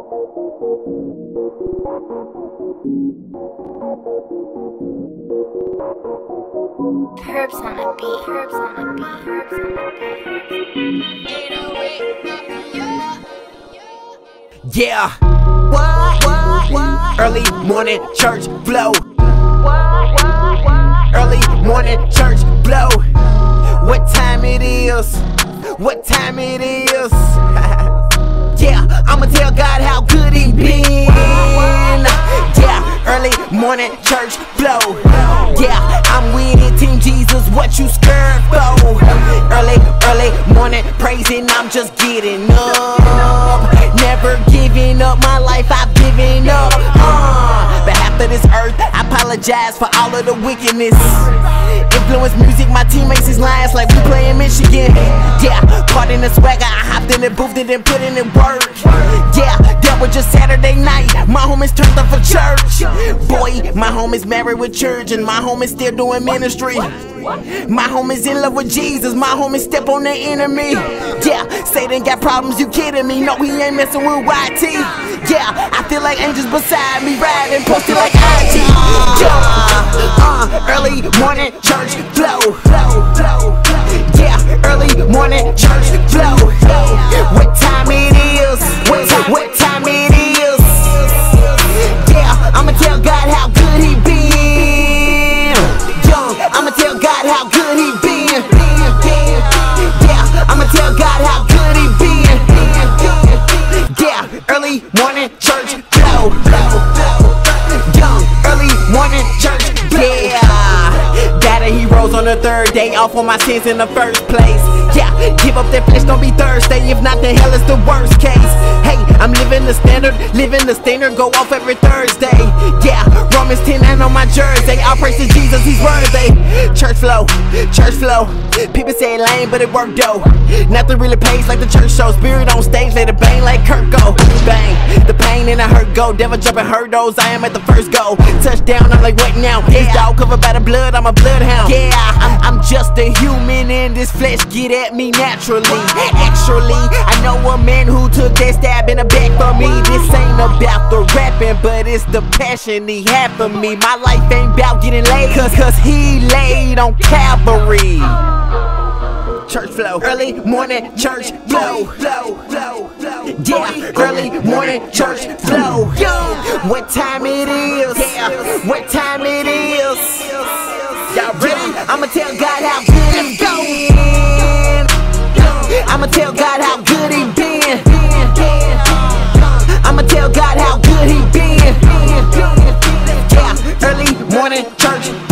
Herbs on a beat. Herbs on a beat. Herbs on a beat. Yeah. What? What? What? Early morning church flow. Early morning church blow. What time it is? What time it is? Tell God how good he been. Yeah, early morning church flow. Yeah, I'm winning Team Jesus. What you scared for? Early, early morning praising. I'm just getting up. Never giving up my life. I've given up. Of this earth, I apologize for all of the wickedness. Influence music, my teammates is lions like we play in Michigan. Yeah, caught in the swagger, I hopped in the booth and then put in the work. Yeah, that was just Saturday night. My home is turned up for church. Boy, my home is married with church, and my home is still doing ministry. My home is in love with Jesus. My home is step on the enemy. Yeah, Satan got problems. You kidding me? No, he ain't messing with YT. Yeah, I feel like angels beside me, riding, posted like IT. Yeah, uh, early morning church flow. Flow flow Yeah, early morning church flow. What time it is? What, what time it is? Yeah, I'ma tell God how the third off on my sins in the first place. Yeah, give up that flesh, don't be Thursday. If not, the hell is the worst case. Hey, I'm living the standard, living the standard, go off every Thursday. Yeah, Romans 10 and on my jersey. I'll praise to Jesus, he's worthy. Church flow, church flow. People say it lame, but it worked though. Nothing really pays like the church show. Spirit on stage, let it bang like Kurt go. Bang, the pain and the hurt go. Devil jumping hurdles, I am at the first goal. Touchdown, I'm like, what now? His dog covered by the blood, I'm a bloodhound. Yeah, I'm, I'm just a human in this flesh. Get at me naturally. Actually, I know a man who took that stab in the back for me. This ain't about the rapping, but it's the passion he had for me. My life ain't about getting laid, cause, cause he laid on Calvary. Church flow, early morning church flow, flow, flow. Yeah, early morning church flow. What time it is? Yeah, what time it is? Y'all ready? I'ma tell God how good he been. I'ma tell God how good he been. I'ma tell God how good he been. Yeah, early morning church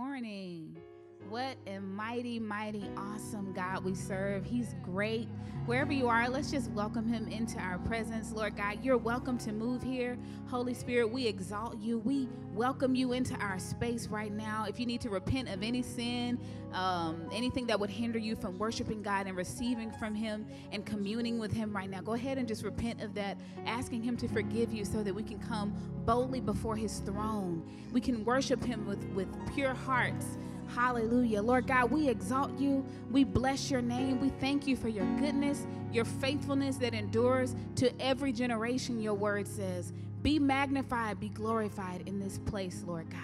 morning. Mighty, mighty, awesome God we serve. He's great. Wherever you are, let's just welcome him into our presence. Lord God, you're welcome to move here. Holy Spirit, we exalt you. We welcome you into our space right now. If you need to repent of any sin, um, anything that would hinder you from worshiping God and receiving from him and communing with him right now, go ahead and just repent of that, asking him to forgive you so that we can come boldly before his throne. We can worship him with, with pure hearts. Hallelujah. Lord God, we exalt you. We bless your name. We thank you for your goodness, your faithfulness that endures to every generation, your word says. Be magnified, be glorified in this place, Lord God.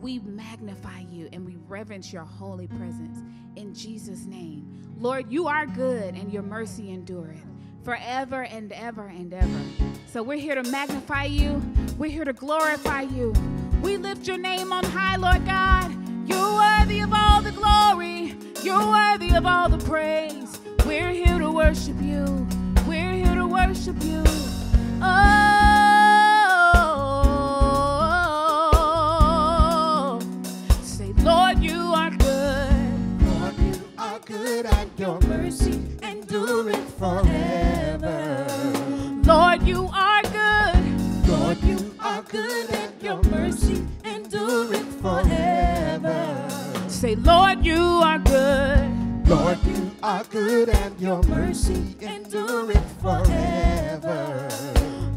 We magnify you and we reverence your holy presence in Jesus' name. Lord, you are good and your mercy endureth forever and ever and ever. So we're here to magnify you, we're here to glorify you. We lift your name on high, Lord God. You're worthy of all the glory. You're worthy of all the praise. We're here to worship you. We're here to worship you. Oh, say, Lord, you are good. Lord, you are good and your mercy endureth forever. Lord, you are good. Lord, you are good and your mercy endureth forever.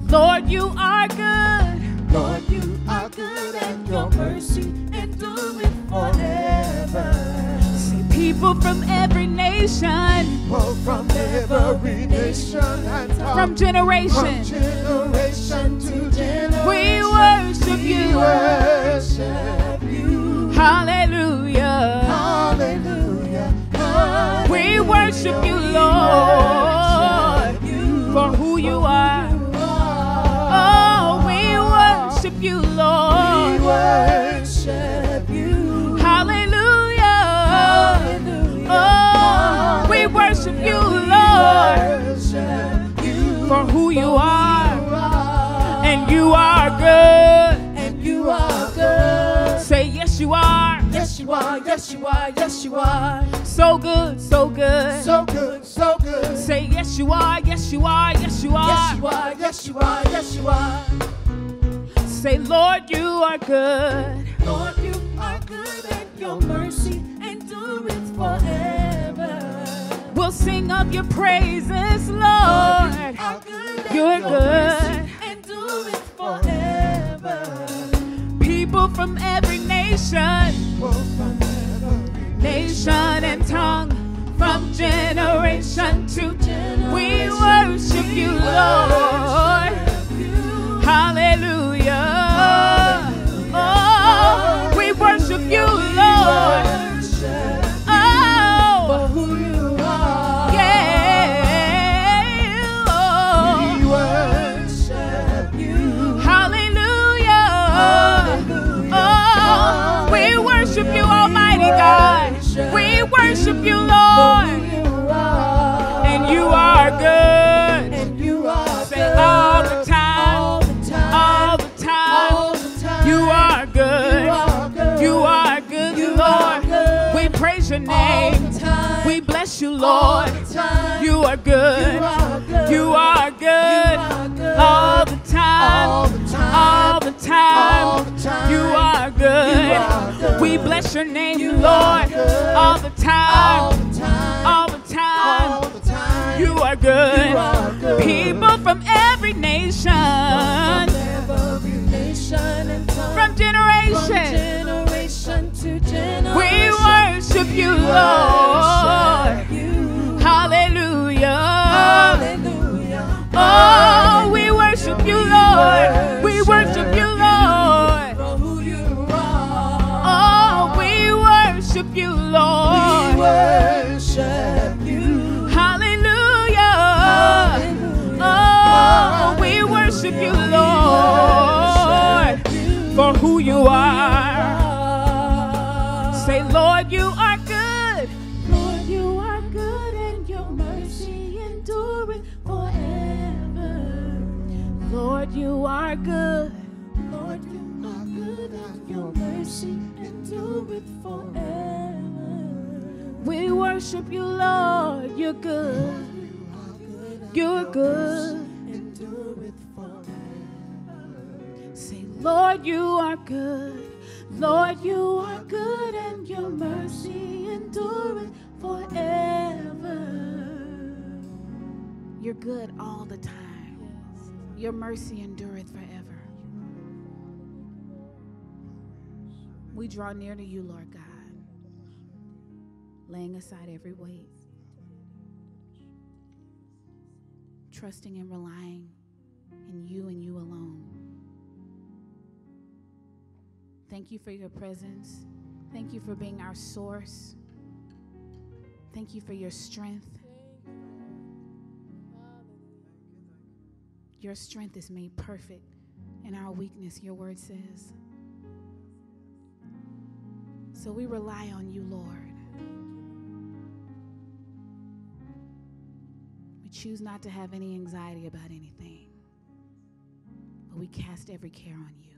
Lord, you are good. Lord, you are good and your mercy endureth forever. Say, people from every nation, people from every nation and from generation, from generation to generation, we worship we you. worship We worship you, Lord, for who you are. Oh, we worship you, Lord. We worship you. Hallelujah. Hallelujah. Oh, we worship you, Lord, for who you are. You are. And you are good. And you are good. Say, yes, you are. Yes, you are. Yes, you are. Yes, you are. So good, so good. So good. So good. Say, yes, you are. Yes, you are. Yes, you are. Yes, you are. Yes, you are. Yes, you are. Say, Lord, you are good. Lord, you are good and your mercy endureth forever. We'll sing of your praises, Lord. You're good and You're your good. endureth forever. People from every nation, Oh, from nation and tongue, from generation to generation, we worship you, Lord. Hallelujah. Oh, we worship you, Lord. Worship you, Lord. And you are good. And you are Say good. all the time. All the time. All the time. All the time. You are good. You are good. You are good, You Lord. We praise your name. We bless you, Lord. the time. You are good. You are good. You are good. You are good. All the time. All the time. All the time. All the time. You are good. You are good. We bless your name, You Lord. All the time. All the time. All the time. All the time. You are good. You are good. People from every nation, From every nation and tongue. from From generation, generation to generation. we worship you, Lord. Worship. Hallelujah. Hallelujah. Oh, we worship you, Lord. We worship you, We worship you. Hallelujah. Hallelujah. Oh, we worship you, Lord, for who you are. Say, Lord, you are good. Lord, you are good and your mercy endureth forever. Lord, you are good. Lord, you are good good and your mercy endureth forever. We worship you, Lord. You're good. You're good. Say, Lord, you are good. Lord, you are good, and your mercy endureth forever. You're good all the time. Your mercy endureth forever. We draw near to you, Lord God, laying aside every weight, trusting and relying in you and you alone. Thank you for your presence. Thank you for being our source. Thank you for your strength. Your strength is made perfect in our weakness, your word says. So we rely on you, Lord. Choose not to have any anxiety about anything, but we cast every care on you.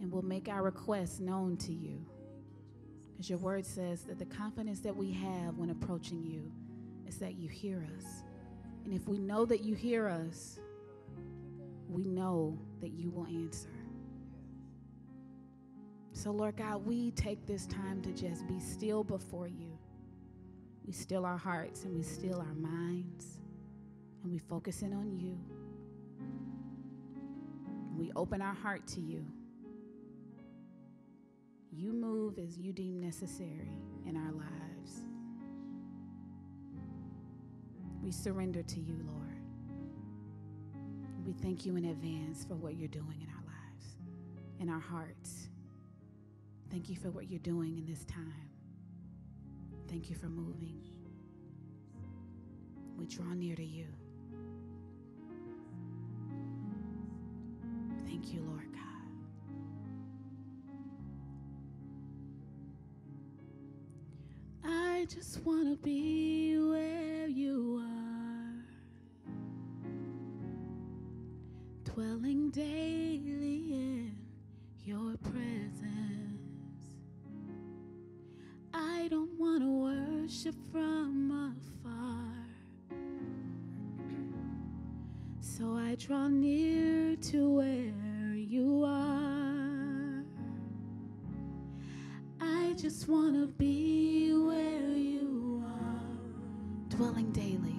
And we'll make our requests known to you. Because your word says that the confidence that we have when approaching you is that you hear us. And if we know that you hear us, we know that you will answer. So, Lord God, we take this time to just be still before you. We still our hearts and we still our minds, and we focus in on you. We open our heart to you. You move as you deem necessary in our lives. We surrender to you, Lord. We thank you in advance for what you're doing in our lives, in our hearts. Thank you for what you're doing in this time. Thank you for moving. We draw near to you. Thank you, Lord God. I just want to be where you are, dwelling daily in your presence. Worship from afar, so I draw near to where you are. I just want to be where you are, dwelling daily,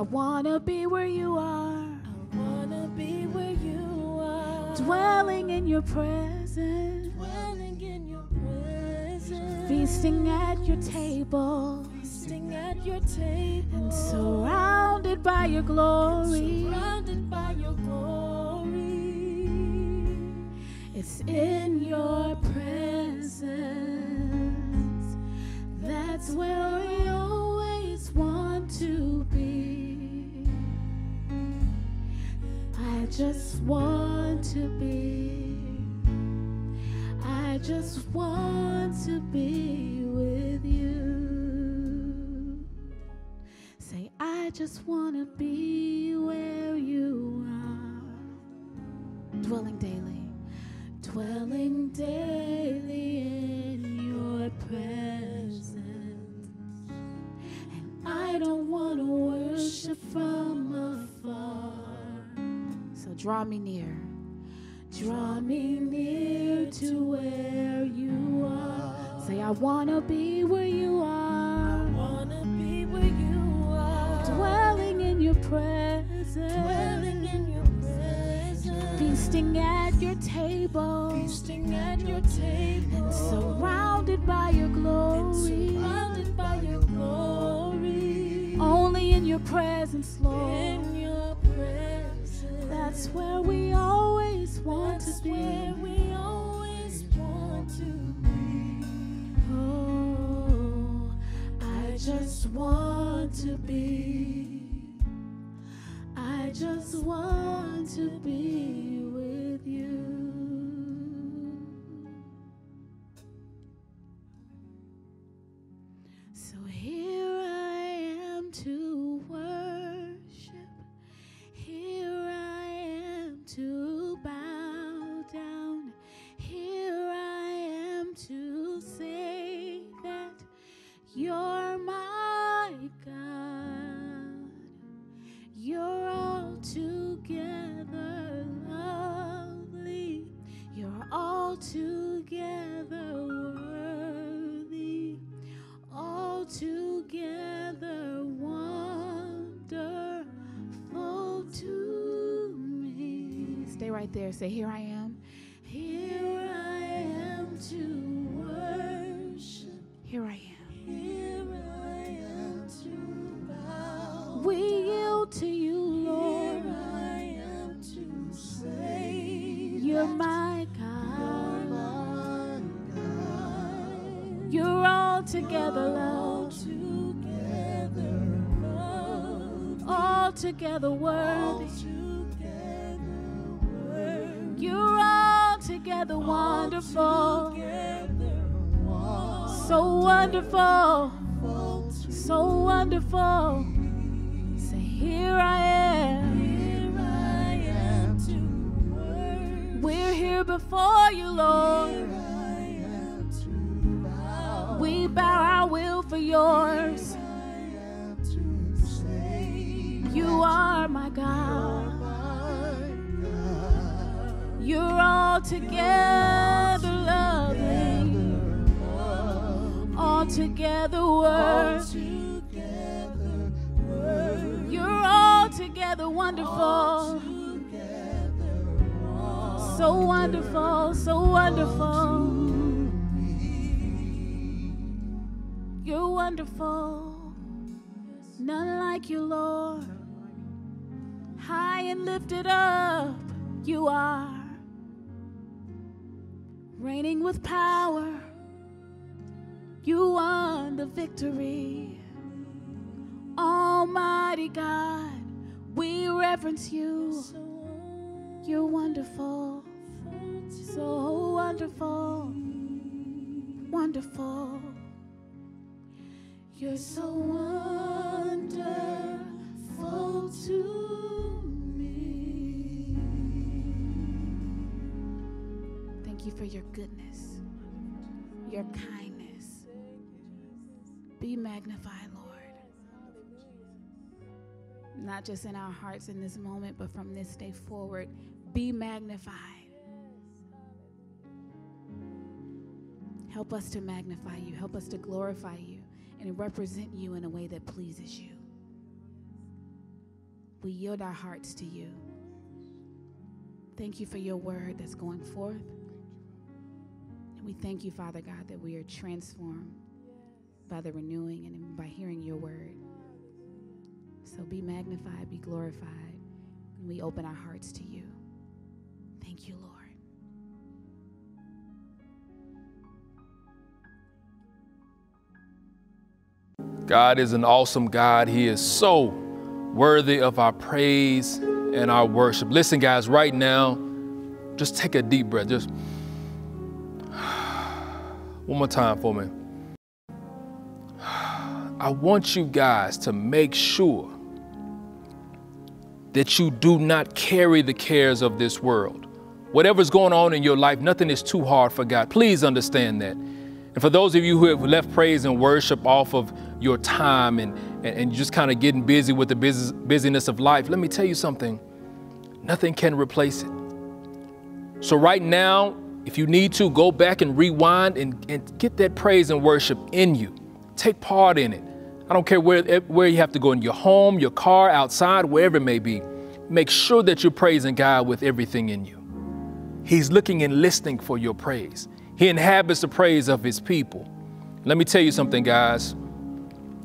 I want to be where you are, I wanna be where you are. dwelling in your presence, dwelling in your presence. feasting at your table, Feasting at your table. and surrounded by your glory. Surrounded by your glory. It's in your just want to be. I just want to be with you. Say, I just want draw me near. Draw me near to where you are. Say, I want to be where you are. Wanna be where you are. Dwelling in your presence. Dwelling in your presence. Feasting at your table. Feasting at your table. Surrounded by your glory. Surrounded by your glory. Only in your presence, Lord. just want to be. I just want to be. Right there. Say, Here I am. Wonderful. So wonderful. Say, here I am. We're here before you, Lord. We bow our will for yours. You are my God. You're all together all together worthy. You're all together wonderful, so wonderful, so wonderful. You're wonderful, none like you, Lord. High and lifted up, you are reigning with power. You won the victory. Almighty God, we reverence you. You're wonderful, so wonderful, wonderful. You're so wonderful to me. Thank you for your goodness, your kindness. Be magnified, Lord. Not just in our hearts in this moment, but from this day forward. Be magnified. Help us to magnify you. Help us to glorify you and represent you in a way that pleases you. We yield our hearts to you. Thank you for your word that's going forth. And we thank you, Father God, that we are transformed by the renewing and by hearing your word. So be magnified, be glorified, and we open our hearts to you. Thank you, Lord. God is an awesome God. He is so worthy of our praise and our worship. Listen, guys, right now, just take a deep breath. Just one more time for me. I want you guys to make sure that you do not carry the cares of this world. Whatever's going on in your life, nothing is too hard for God. Please understand that. And for those of you who have left praise and worship off of your time and, and, and just kind of getting busy with the busy, busyness of life, let me tell you something. Nothing can replace it. So, right now, if you need to, go back and rewind and, and get that praise and worship in you. Take part in it. I don't care where, eh, where you have to go in your home, your car, outside, wherever it may be. Make sure that you're praising God with everything in you. He's looking and listening for your praise. He inhabits the praise of his people. Let me tell you something, guys.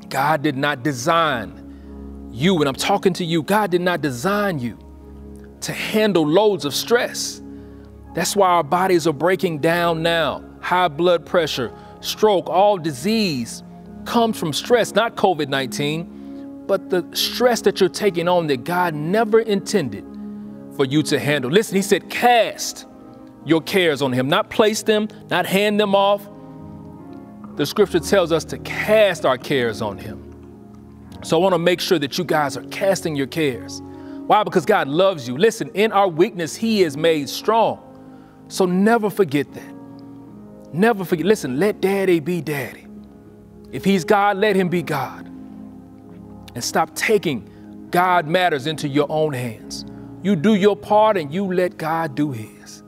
God did not design you, and I'm talking to you, God did not design you to handle loads of stress. That's why our bodies are breaking down now. High blood pressure, stroke, all disease comes from stress, not COVID 19. but the stress that you're taking on that God never intended for you to handle. Listen, he said, cast your cares on him, not place them, not hand them off. The scripture tells us to cast our cares on him. So I want to make sure that you guys are casting your cares. Why? Because God loves you. Listen, in our weakness, he is made strong. So never forget that. Never forget. Listen, let daddy be daddy. If he's God, let him be God. And stop taking God matters into your own hands. You do your part and you let God do his.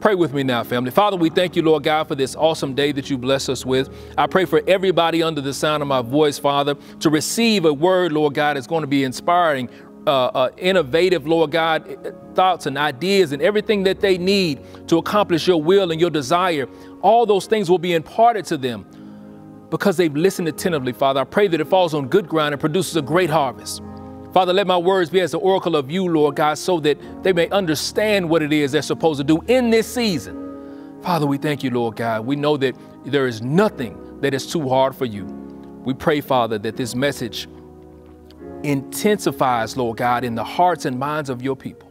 Pray with me now, family. Father, we thank you, Lord God, for this awesome day that you bless us with. I pray for everybody under the sound of my voice, Father, to receive a word, Lord God, that's going to be inspiring, uh, uh, innovative, Lord God, thoughts and ideas and everything that they need to accomplish your will and your desire. All those things will be imparted to them because they've listened attentively, Father. I pray that it falls on good ground and produces a great harvest. Father, let my words be as the oracle of you, Lord God, so that they may understand what it is they're supposed to do in this season. Father, we thank you, Lord God. We know that there is nothing that is too hard for you. We pray, Father, that this message intensifies, Lord God, in the hearts and minds of your people.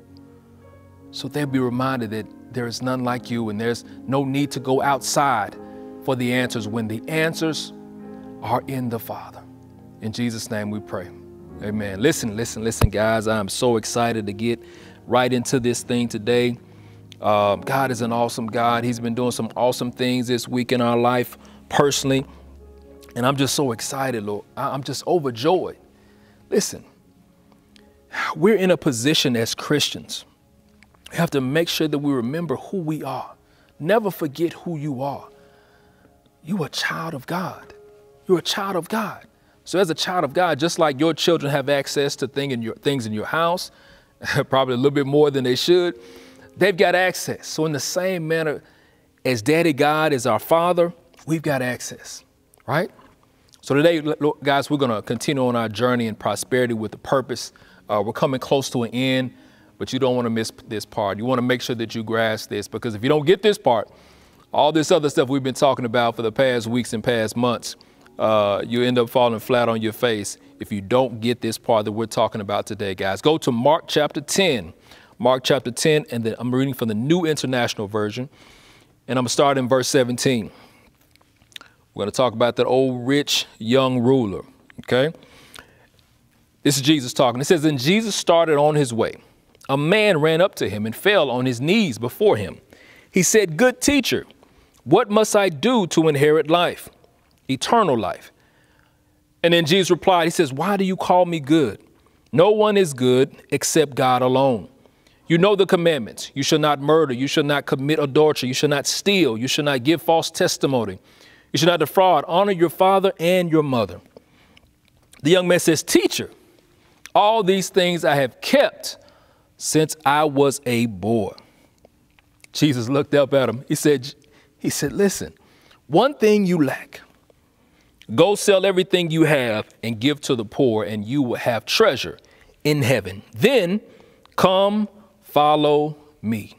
So they'll be reminded that there is none like you and there's no need to go outside for the answers when the answers are in the Father. In Jesus' name we pray. Amen. Listen, listen, listen, guys. I'm so excited to get right into this thing today. Um, God is an awesome God. He's been doing some awesome things this week in our life personally. And I'm just so excited, Lord. I'm just overjoyed. Listen, we're in a position as Christians. We have to make sure that we remember who we are. Never forget who you are. You are a child of God. You're a child of God. So as a child of God, just like your children have access to thing in your, things in your house, probably a little bit more than they should, they've got access. So in the same manner as Daddy God is our Father, we've got access, right? So today, guys, we're going to continue on our journey in prosperity with a purpose. Uh, we're coming close to an end, but you don't want to miss this part. You want to make sure that you grasp this because if you don't get this part, all this other stuff we've been talking about for the past weeks and past months, uh, you end up falling flat on your face if you don't get this part that we're talking about today, guys. Go to Mark chapter 10. Mark chapter 10, and then I'm reading from the New International Version, and I'm starting in verse 17. We're going to talk about that old rich young ruler, okay? This is Jesus talking. It says, Then Jesus started on his way. A man ran up to him and fell on his knees before him. He said, Good teacher, what must I do to inherit life? eternal life. And then Jesus replied, He says, Why do you call me good? No one is good except God alone. You know the commandments. You shall not murder. You shall not commit adultery. You shall not steal. You shall not give false testimony. You shall not defraud. Honor your father and your mother. The young man says, Teacher, all these things I have kept since I was a boy. Jesus looked up at him. He said, he said, Listen, one thing you lack. Go sell everything you have and give to the poor, and you will have treasure in heaven. Then come follow me.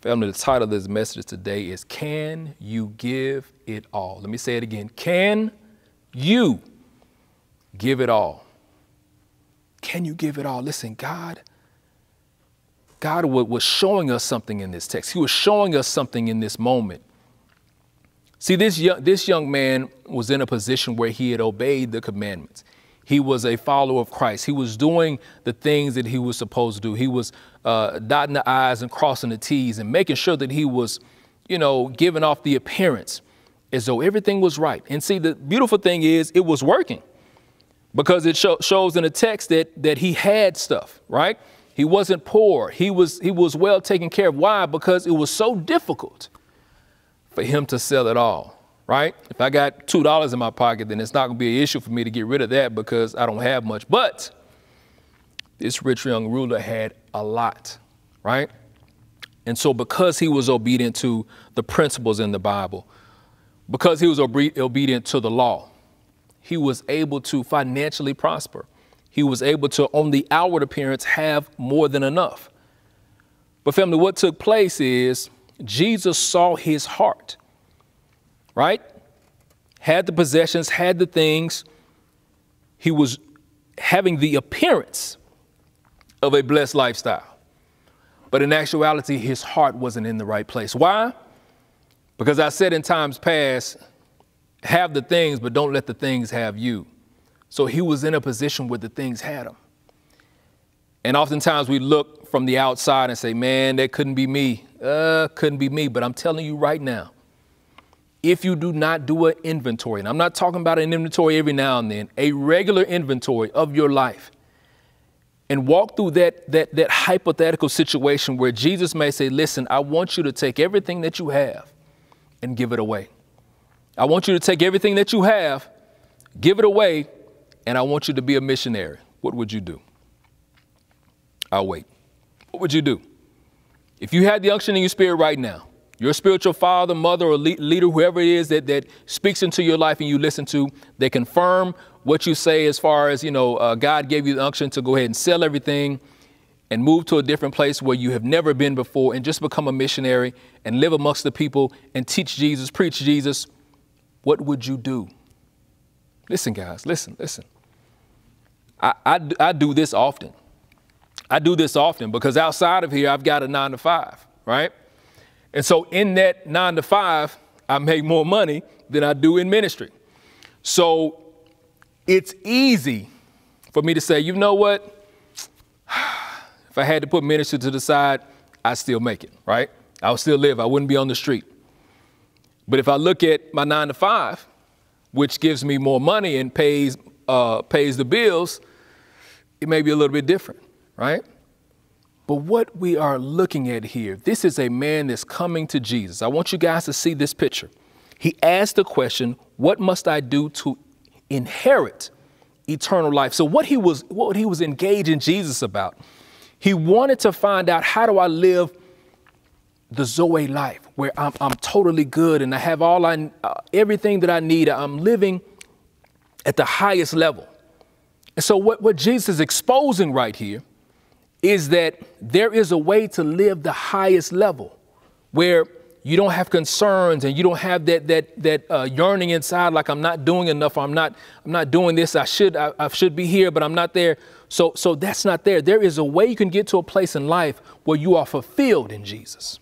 Family, the title of this message today is Can You Give It All? Let me say it again. Can you give it all? Can you give it all? Listen, God, God was showing us something in this text. He was showing us something in this moment. See, this young, this young man was in a position where he had obeyed the commandments. He was a follower of Christ. He was doing the things that he was supposed to do. He was uh, dotting the I's and crossing the T's and making sure that he was, you know, giving off the appearance as though everything was right. And see, the beautiful thing is it was working because it shows in the text that, that he had stuff, right? He wasn't poor. He was, he was well taken care of. Why? Because it was so difficult for him to sell it all, right? If I got $2 in my pocket, then it's not going to be an issue for me to get rid of that because I don't have much. But this rich young ruler had a lot, right? And so, because he was obedient to the principles in the Bible, because he was obe- obedient to the law, he was able to financially prosper. He was able to, on the outward appearance, have more than enough. But, family, what took place is Jesus saw his heart, right? Had the possessions, had the things. He was having the appearance of a blessed lifestyle. But in actuality, his heart wasn't in the right place. Why? Because I said in times past, have the things, but don't let the things have you. So he was in a position where the things had him. And oftentimes we look from the outside and say, man, that couldn't be me. Uh, couldn't be me. But I'm telling you right now, if you do not do an inventory, and I'm not talking about an inventory every now and then, a regular inventory of your life, and walk through that, that, that hypothetical situation where Jesus may say, Listen, I want you to take everything that you have and give it away. I want you to take everything that you have, give it away, and I want you to be a missionary. What would you do? I'll wait. What would you do? If you had the unction in your spirit right now, your spiritual father, mother, or le- leader, whoever it is that, that speaks into your life and you listen to, they confirm what you say as far as, you know, uh, God gave you the unction to go ahead and sell everything and move to a different place where you have never been before and just become a missionary and live amongst the people and teach Jesus, preach Jesus, what would you do? Listen, guys, listen, listen. I, I, I do this often. I do this often because outside of here, I've got a nine to five, right? And so in that nine to five, I make more money than I do in ministry. So it's easy for me to say, you know what? if I had to put ministry to the side, I'd still make it, right? I would still live. I wouldn't be on the street. But if I look at my nine to five, which gives me more money and pays uh, pays the bills, it may be a little bit different, right? But what we are looking at here, this is a man that's coming to Jesus. I want you guys to see this picture. He asked the question, What must I do to inherit eternal life? So what he was what he was engaging Jesus about, he wanted to find out how do I live the Zoe life where I'm, I'm totally good and I have all I uh, everything that I need. I'm living at the highest level. And so what, what Jesus is exposing right here is that there is a way to live the highest level where you don't have concerns and you don't have that that that uh, yearning inside like I'm not doing enough I'm not I'm not doing this I should I, I should be here but I'm not there so so that's not there there is a way you can get to a place in life where you are fulfilled in Jesus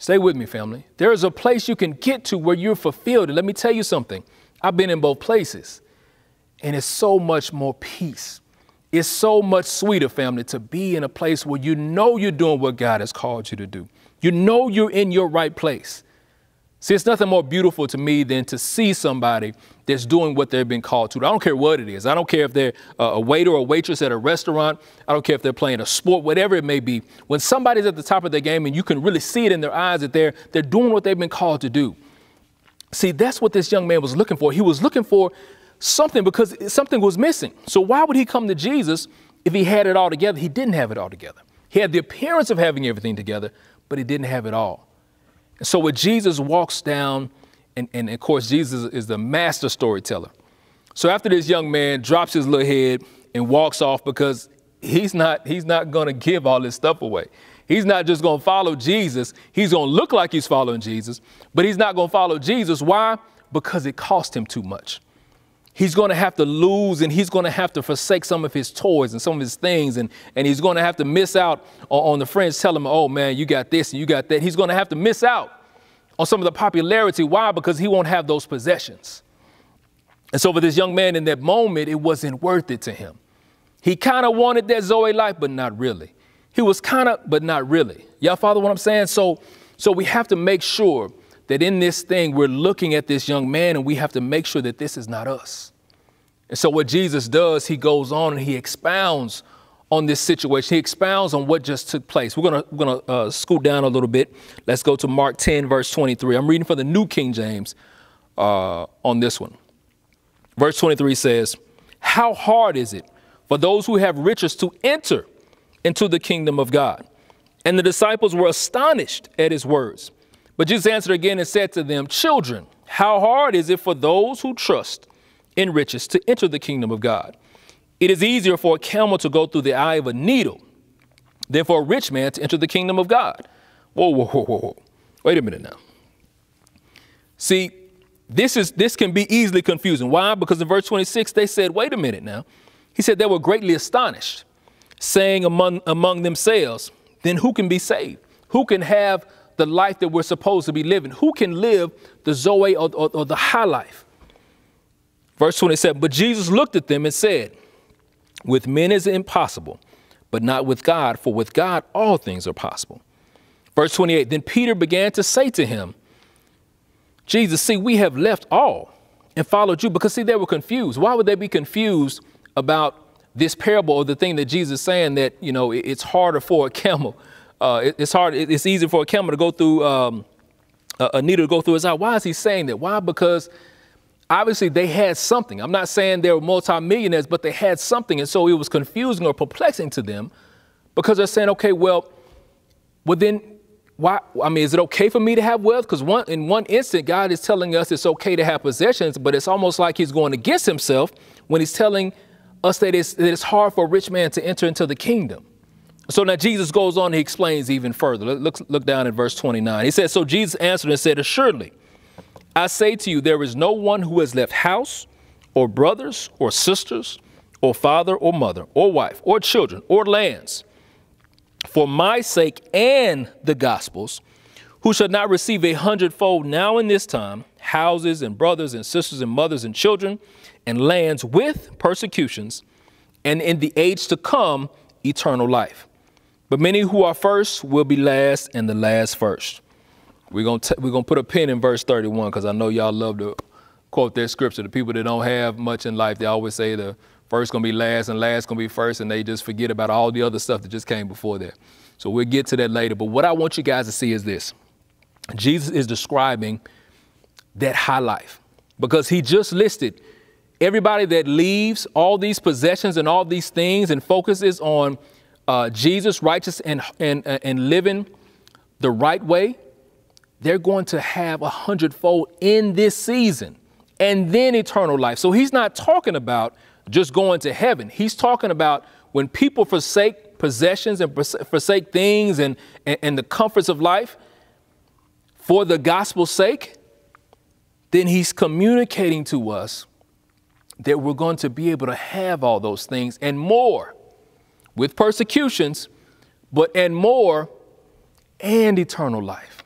stay with me family. There is a place you can get to where you're fulfilled. And let me tell you something. I've been in both places. And it's so much more peace. It's so much sweeter, family, to be in a place where you know you're doing what God has called you to do. You know you're in your right place. See, it's nothing more beautiful to me than to see somebody that's doing what they've been called to. I don't care what it is. I don't care if they're a waiter or a waitress at a restaurant. I don't care if they're playing a sport, whatever it may be. When somebody's at the top of their game and you can really see it in their eyes that they're, they're doing what they've been called to do. See, that's what this young man was looking for. He was looking for something because something was missing. So why would he come to Jesus if he had it all together? He didn't have it all together. He had the appearance of having everything together, but he didn't have it all. So when Jesus walks down, and, and of course, Jesus is the master storyteller. So after this young man drops his little head and walks off because he's not, he's not going to give all this stuff away. He's not just going to follow Jesus. He's going to look like he's following Jesus, but he's not going to follow Jesus. Why? Because it cost him too much he's going to have to lose and he's going to have to forsake some of his toys and some of his things and, and he's going to have to miss out on, on the friends telling him, oh man, you got this and you got that. He's going to have to miss out on some of the popularity. Why? Because he won't have those possessions. And so for this young man in that moment, it wasn't worth it to him. He kind of wanted that Zoe life, but not really. He was kind of, but not really. Y'all follow what I'm saying? So, so we have to make sure that in this thing, we're looking at this young man and we have to make sure that this is not us. And so, what Jesus does, he goes on and he expounds on this situation. He expounds on what just took place. We're gonna, we're gonna uh, scoot down a little bit. Let's go to Mark 10, verse 23. I'm reading from the New King James uh, on this one. Verse 23 says, How hard is it for those who have riches to enter into the kingdom of God? And the disciples were astonished at his words. But Jesus answered again and said to them, Children, how hard is it for those who trust in riches to enter the kingdom of God? It is easier for a camel to go through the eye of a needle than for a rich man to enter the kingdom of God. Whoa, whoa, whoa, whoa, whoa. Wait a minute now. See, this is this can be easily confusing. Why? Because in verse 26 they said, wait a minute now. He said they were greatly astonished, saying among, among themselves, Then who can be saved? Who can have the life that we're supposed to be living? Who can live the Zoe or, or, or the high life? Verse 27 But Jesus looked at them and said, With men is it impossible, but not with God, for with God all things are possible. Verse 28 Then Peter began to say to him, Jesus, see, we have left all and followed you. Because, see, they were confused. Why would they be confused about this parable or the thing that Jesus is saying that, you know, it's harder for a camel? Uh, it's hard, it's easier for a camel to go through, um, a needle to go through his eye. Why is he saying that? Why? Because obviously they had something. I'm not saying they were multimillionaires, but they had something. And so it was confusing or perplexing to them because they're saying, okay, well, well then why I mean, is it okay for me to have wealth? Because one in one instant, God is telling us it's okay to have possessions, but it's almost like he's going against himself when he's telling us that it's, that it's hard for a rich man to enter into the kingdom. So now Jesus goes on, he explains even further. Look, look down at verse 29. He says, So Jesus answered and said, Assuredly, I say to you, there is no one who has left house, or brothers, or sisters, or father, or mother, or wife, or children, or lands for my sake and the gospel's, who shall not receive a hundredfold now in this time houses and brothers and sisters and mothers and children and lands with persecutions, and in the age to come, eternal life. But many who are first will be last, and the last first. We're gonna we're gonna put a pin in verse 31 because I know y'all love to quote that scripture. The people that don't have much in life, they always say the First gonna be last and last gonna be first, and they just forget about all the other stuff that just came before that. So we'll get to that later. But what I want you guys to see is this Jesus is describing that high life because he just listed everybody that leaves all these possessions and all these things and focuses on uh, Jesus, righteous and, and, and living the right way, they're going to have a hundredfold in this season and then eternal life. So he's not talking about just going to heaven. He's talking about when people forsake possessions and forsake things and, and, and the comforts of life for the gospel's sake, then he's communicating to us that we're going to be able to have all those things and more with persecutions, but and more and eternal life.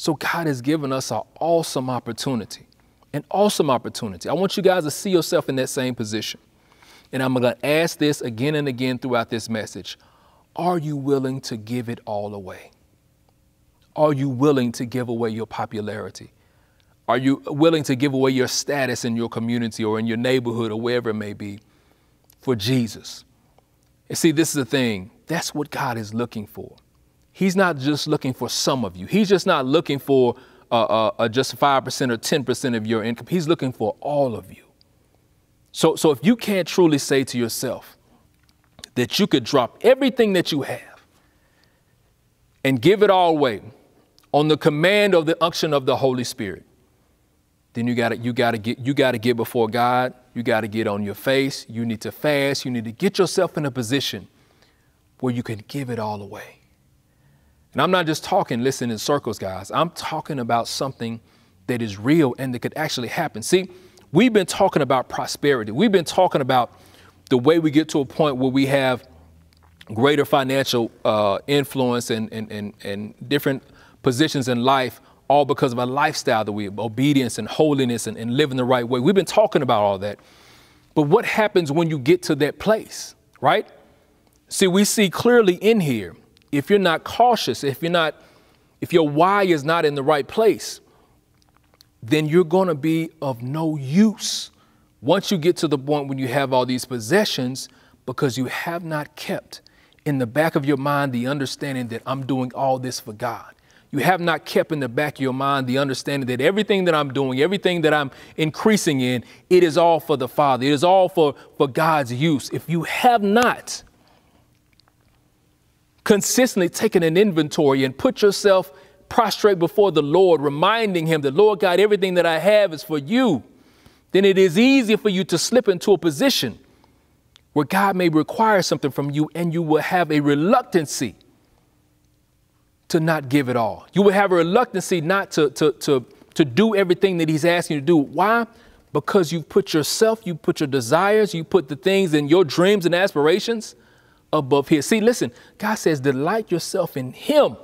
So God has given us an awesome opportunity an awesome opportunity. I want you guys to see yourself in that same position. And I'm going to ask this again and again throughout this message. Are you willing to give it all away? Are you willing to give away your popularity? Are you willing to give away your status in your community or in your neighborhood or wherever it may be for Jesus? And see, this is the thing that's what God is looking for. He's not just looking for some of you, He's just not looking for uh, uh, just 5% or 10% of your income. He's looking for all of you. So, so if you can't truly say to yourself that you could drop everything that you have and give it all away on the command of the unction of the Holy Spirit, then you gotta you gotta get you gotta get before God. You gotta get on your face. You need to fast. You need to get yourself in a position where you can give it all away. And I'm not just talking, listen in circles, guys. I'm talking about something that is real and that could actually happen. See, we've been talking about prosperity. We've been talking about the way we get to a point where we have greater financial uh, influence and, and, and, and different positions in life, all because of a lifestyle that we have, obedience and holiness and, and living the right way. We've been talking about all that. But what happens when you get to that place, right? See, we see clearly in here if you're not cautious, if you're not, if your why is not in the right place, then you're going to be of no use once you get to the point when you have all these possessions because you have not kept in the back of your mind the understanding that I'm doing all this for God. You have not kept in the back of your mind the understanding that everything that I'm doing, everything that I'm increasing in, it is all for the Father. It is all for, for God's use. If you have not, consistently taking an inventory and put yourself prostrate before the Lord, reminding Him that, Lord God, everything that I have is for you, then it is easier for you to slip into a position where God may require something from you and you will have a reluctancy to not give it all. You will have a reluctancy not to, to, to, to do everything that He's asking you to do. Why? Because you put yourself, you put your desires, you put the things and your dreams and aspirations above His. See, listen, God says, delight yourself in Him.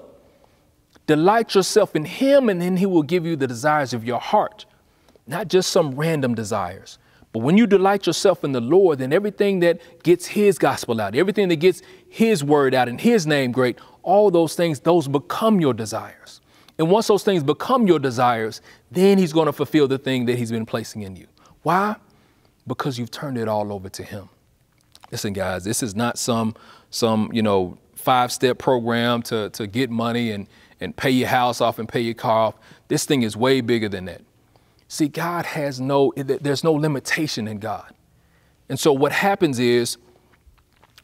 Delight yourself in Him, and then He will give you the desires of your heart, not just some random desires. But when you delight yourself in the Lord, then everything that gets His gospel out, everything that gets His word out and His name great, all those things, those become your desires. And once those things become your desires, then He's going to fulfill the thing that He's been placing in you. Why? Because you've turned it all over to Him. Listen, guys, this is not some some you know five step program to to get money and and pay your house off and pay your car off. This thing is way bigger than that. See, God has no there's no limitation in God, and so what happens is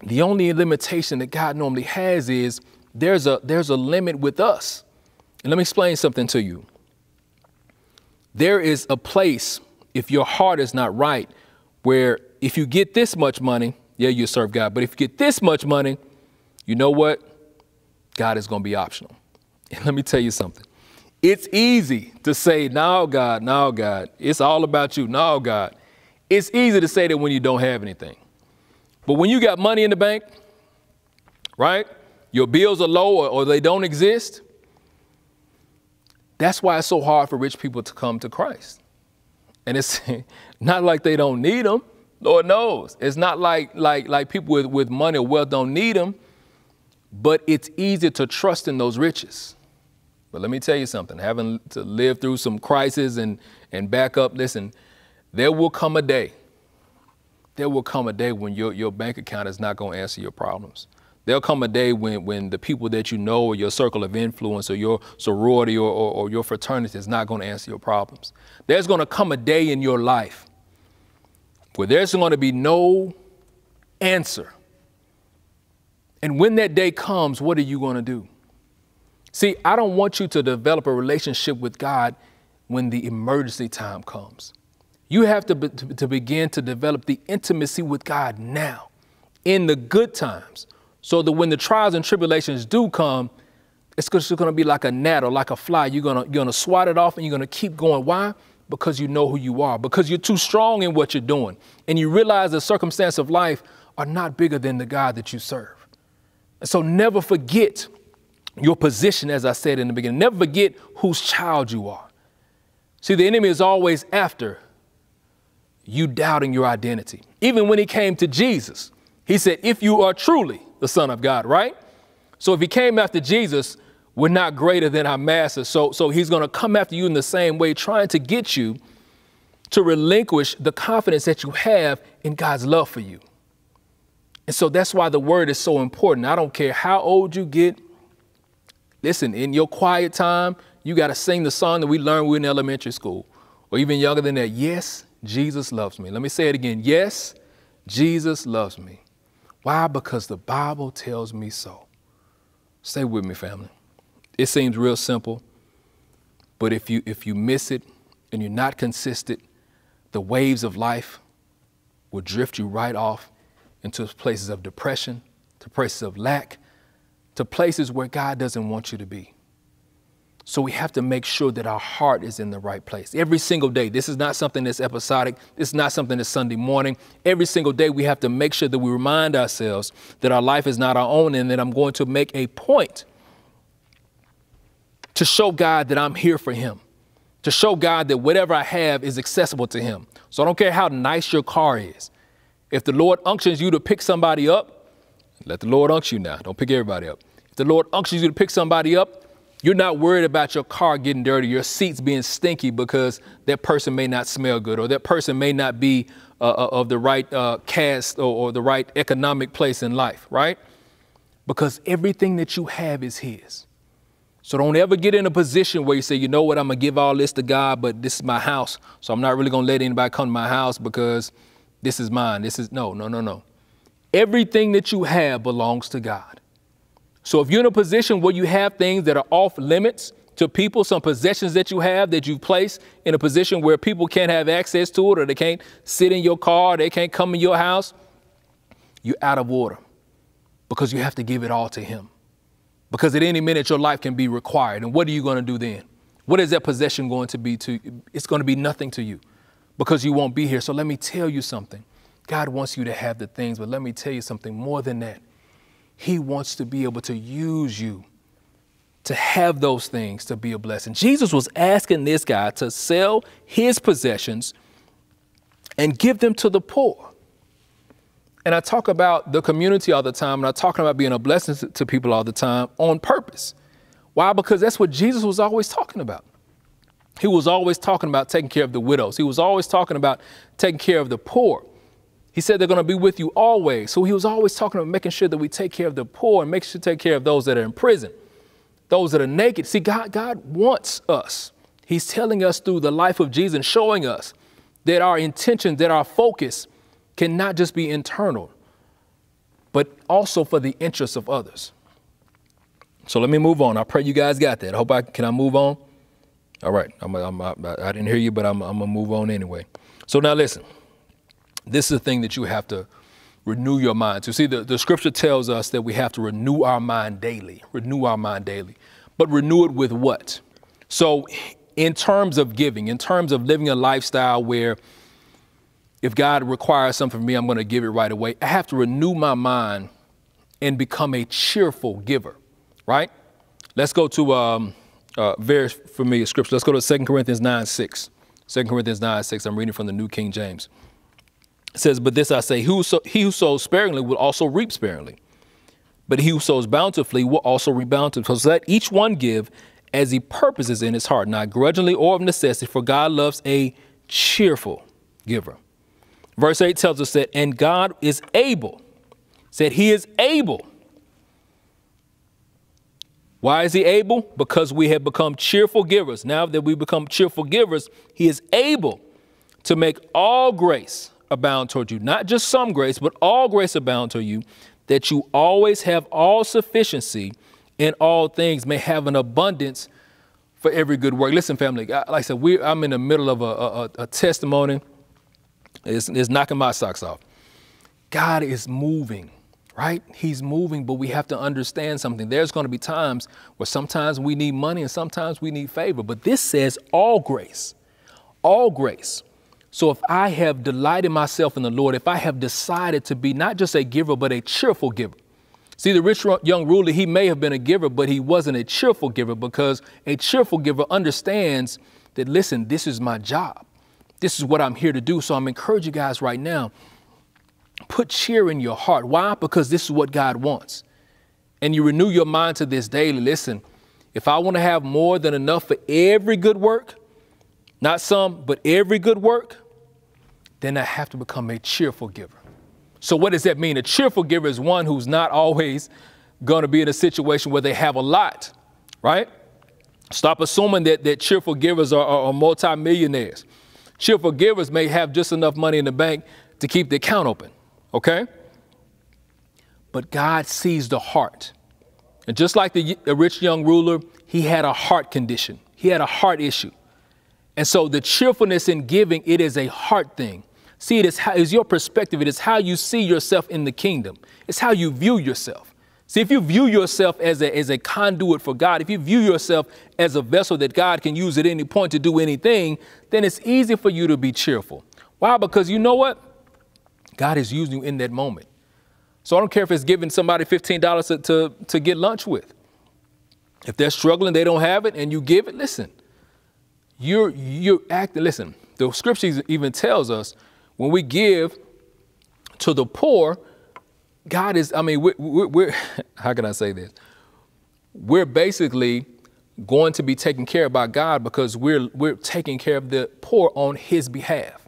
the only limitation that God normally has is there's a there's a limit with us. And let me explain something to you. There is a place if your heart is not right where if you get this much money, yeah, you serve God. But if you get this much money, you know what? God is going to be optional. And let me tell you something. It's easy to say, no, God, no, God. It's all about you. No, God. It's easy to say that when you don't have anything. But when you got money in the bank, right? Your bills are low or, or they don't exist. That's why it's so hard for rich people to come to Christ. And it's not like they don't need them. Lord knows. It's not like like like people with, with money or wealth don't need them, but it's easy to trust in those riches. But let me tell you something, having to live through some crisis and and back up, listen, there will come a day. There will come a day when your, your bank account is not going to answer your problems. There'll come a day when, when the people that you know or your circle of influence or your sorority or, or, or your fraternity is not going to answer your problems. There's going to come a day in your life where there's going to be no answer. And when that day comes, what are you going to do? See, I don't want you to develop a relationship with God when the emergency time comes. You have to, be, to, begin to develop the intimacy with God now in the good times so that when the trials and tribulations do come, it's just going to be like a gnat or like a fly. You're going to, you're going to swat it off and you're going to keep going. Why? Because you know who you are, because you're too strong in what you're doing, and you realize the circumstance of life are not bigger than the God that you serve. And so never forget your position, as I said in the beginning. Never forget whose child you are. See, the enemy is always after you doubting your identity. Even when he came to Jesus, he said, If you are truly the Son of God, right? So if he came after Jesus, we're not greater than our master. So, so he's going to come after you in the same way, trying to get you to relinquish the confidence that you have in God's love for you. And so that's why the word is so important. I don't care how old you get. Listen, in your quiet time, you got to sing the song that we learned when we in elementary school, or even younger than that. Yes, Jesus loves me. Let me say it again. Yes, Jesus loves me. Why? Because the Bible tells me so. Stay with me, family. It seems real simple, but if you if you miss it and you're not consistent, the waves of life will drift you right off into places of depression, to places of lack, to places where God doesn't want you to be. So we have to make sure that our heart is in the right place every single day. This is not something that's episodic. This is not something that's Sunday morning. Every single day we have to make sure that we remind ourselves that our life is not our own and that I'm going to make a point to show God that I'm here for Him, to show God that whatever I have is accessible to Him. So I don't care how nice your car is. If the Lord unctions you to pick somebody up, let the Lord unction you now. Don't pick everybody up. If the Lord unctions you to pick somebody up, you're not worried about your car getting dirty, your seats being stinky because that person may not smell good or that person may not be uh, uh of the right uh, caste or, or the right economic place in life, right? Because everything that you have is His. So don't ever get in a position where you say, you know what, I'm gonna give all this to God, but this is my house. So I'm not really gonna let anybody come to my house because this is mine. This is no, no, no, no. Everything that you have belongs to God. So if you're in a position where you have things that are off limits to people, some possessions that you have that you've placed in a position where people can't have access to it or they can't sit in your car, they can't come in your house, you're out of order because you have to give it all to Him because at any minute your life can be required. And what are you going to do then? What is that possession going to be to? you? It's going to be nothing to you because you won't be here. So let me tell you something. God wants you to have the things, but let me tell you something more than that. He wants to be able to use you to have those things to be a blessing. Jesus was asking this guy to sell his possessions and give them to the poor. And I talk about the community all the time, and I talk about being a blessing to- people all the time on purpose. Why? Because that's what Jesus was always talking about. He was always talking about taking care of the widows. He was always talking about taking care of the poor. He said they're going to be with you always. So he was always talking about making sure that we take care of the poor and make sure to take care of those that are in prison, those that are naked. See, God, God wants us. He's telling us through the life of Jesus, showing us that our intention, that our focus cannot just be internal, but also for the interests of others. So let me move on. I pray you guys got that. I hope I can I move on. All right, I'm, I'm, I, I didn't hear you, but I'm, I'm gonna move on anyway. So now listen, this is the thing that you have to renew your mind to. See, the, the scripture tells us that we have to renew our mind daily, renew our mind daily, but renew it with what? So, in terms of giving, in terms of living a lifestyle where if God requires something from me, I'm gonna give it right away, I have to renew my mind and become a cheerful giver, right? Let's go to um, uh, very familiar scripture. Let's go to 2 Corinthians 9 6. 2 Corinthians 9 6. I'm reading from the New King James. It says, But this I say, he who sows sparingly will also reap sparingly. But he who sows bountifully will also reap bountifully. So let each one give as he purposes in his heart, not grudgingly or of necessity, for God loves a cheerful giver. Verse 8 tells us that, and God is able, said he is able. Why is he able? Because we have become cheerful givers. Now that we become cheerful givers, he is able to make all grace abound toward you. Not just some grace, but all grace abound to you, that you always have all sufficiency in all things, may have an abundance for every good work. Listen, family, like I said, we, I'm in the middle of a, a- a testimony. It's, it's knocking my socks off. God is moving, right? He's moving, but we have to understand something. There's going to be times where sometimes we need money and sometimes we need favor, but this says all grace, all grace. So if I have delighted myself in the Lord, if I have decided to be not just a giver, but a cheerful giver. See, the rich young ruler, he may have been a giver, but he wasn't a cheerful giver because a cheerful giver understands that, listen, this is my job. This is what I'm here to do. So I'm encouraging you guys right now put cheer in your heart. Why? Because this is what God wants. And you renew your mind to this daily. Listen, if I want to have more than enough for every good work, not some, but every good work, then I have to become a cheerful giver. So, what does that mean? A cheerful giver is one who's not always going to be in a situation where they have a lot, right? Stop assuming that, that cheerful givers are, are, are multimillionaires. Cheerful givers may have just enough money in the bank to keep the account open, okay? But God sees the heart. And just like the, rich young ruler, he had a heart condition, he had a heart issue. And so the cheerfulness in giving, it is a heart thing. See, it is, how, is your perspective. It is how you see yourself in the kingdom. It's how you view yourself. See, if you view yourself as a, as a conduit for God, if you view yourself as a vessel that God can use at any point to do anything, then it's easy for you to be cheerful. Why? Because you know what? God is using you in that moment. So I don't care if it's giving somebody $15 to, to, to get lunch with. If they're struggling, they don't have it, and you give it, listen, you're, you're acting, listen, the scripture even tells us when we give to the poor, God is, I mean, we're, we're, we're how can I say this? We're basically going to be taken care of by God because we're, we're taking care of the poor on his behalf.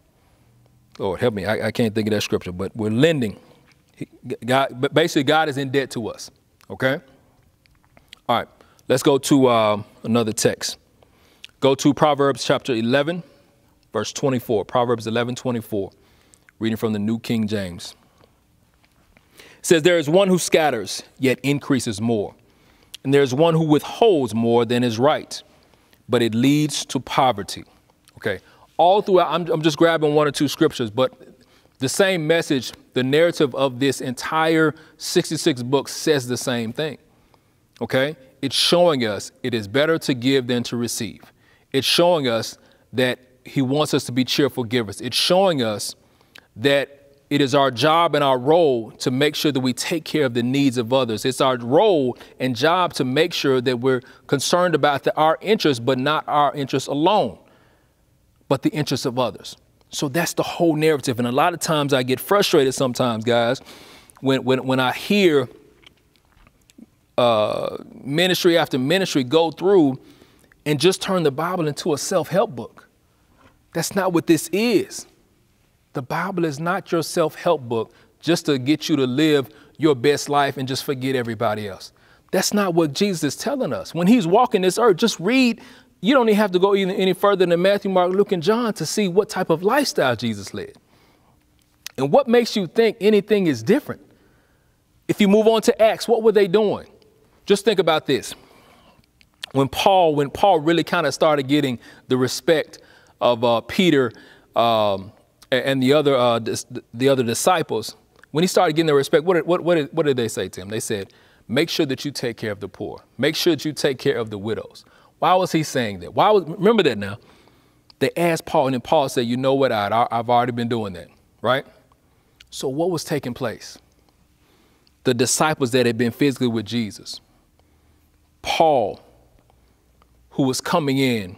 Lord, help me. I, I can't think of that scripture, but we're lending. God, but basically, God is in debt to us. Okay? All right, let's go to uh, another text. Go to Proverbs chapter 11, verse 24. Proverbs 11, 24. Reading from the New King James. Says, There is one who scatters, yet increases more. And there is one who withholds more than is right, but it leads to poverty. Okay. All throughout, I'm, I'm just grabbing one or two scriptures, but the same message, the narrative of this entire 66 books says the same thing. Okay? It's showing us it is better to give than to receive. It's showing us that he wants us to be cheerful givers. It's showing us that it is our job and our role to make sure that we take care of the needs of others. It's our role and job to make sure that we're concerned about the, our interests, but not our interests alone, but the interests of others. So that's the whole narrative. And a lot of times I get frustrated sometimes, guys, when, when, when I hear uh, ministry after ministry go through and just turn the Bible into a self help book. That's not what this is. The Bible is not your self help book just to get you to live your best life and just forget everybody else. That's not what Jesus is telling us. When he's walking this earth, just read. You don't even have to go even any further than Matthew, Mark, Luke, and John to see what type of lifestyle Jesus led. And what makes you think anything is different? If you move on to Acts, what were they doing? Just think about this. When Paul, when Paul really kind of started getting the respect of uh, Peter um, and the other uh, the other disciples, when he started getting their respect, what, what, what, did, what did they say to him? They said, make sure that you take care of the poor. Make sure that you take care of the widows. Why was he saying that? Why was, remember that now. They asked Paul, and then Paul said, you know what, I, I've already been doing that, right? So what was taking place? The disciples that had been physically with Jesus, Paul, who was coming in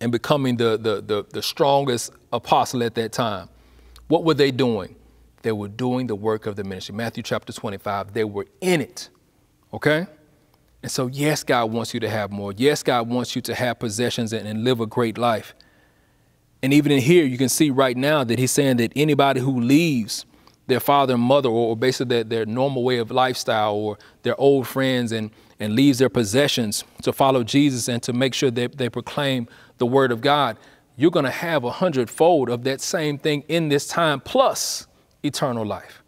and becoming the, the, the, the strongest apostle at that time, what were they doing? They were doing the work of the ministry. Matthew chapter 25, they were in it. Okay? And so, yes, God wants you to have more. Yes, God wants you to have possessions and, and live a great life. And even in here, you can see right now that he's saying that anybody who leaves their father and mother, or, or basically their, their normal way of lifestyle, or their old friends, and, and leaves their possessions to follow Jesus and to make sure that they proclaim the word of God, you're going to have a hundredfold of that same thing in this time, plus eternal life.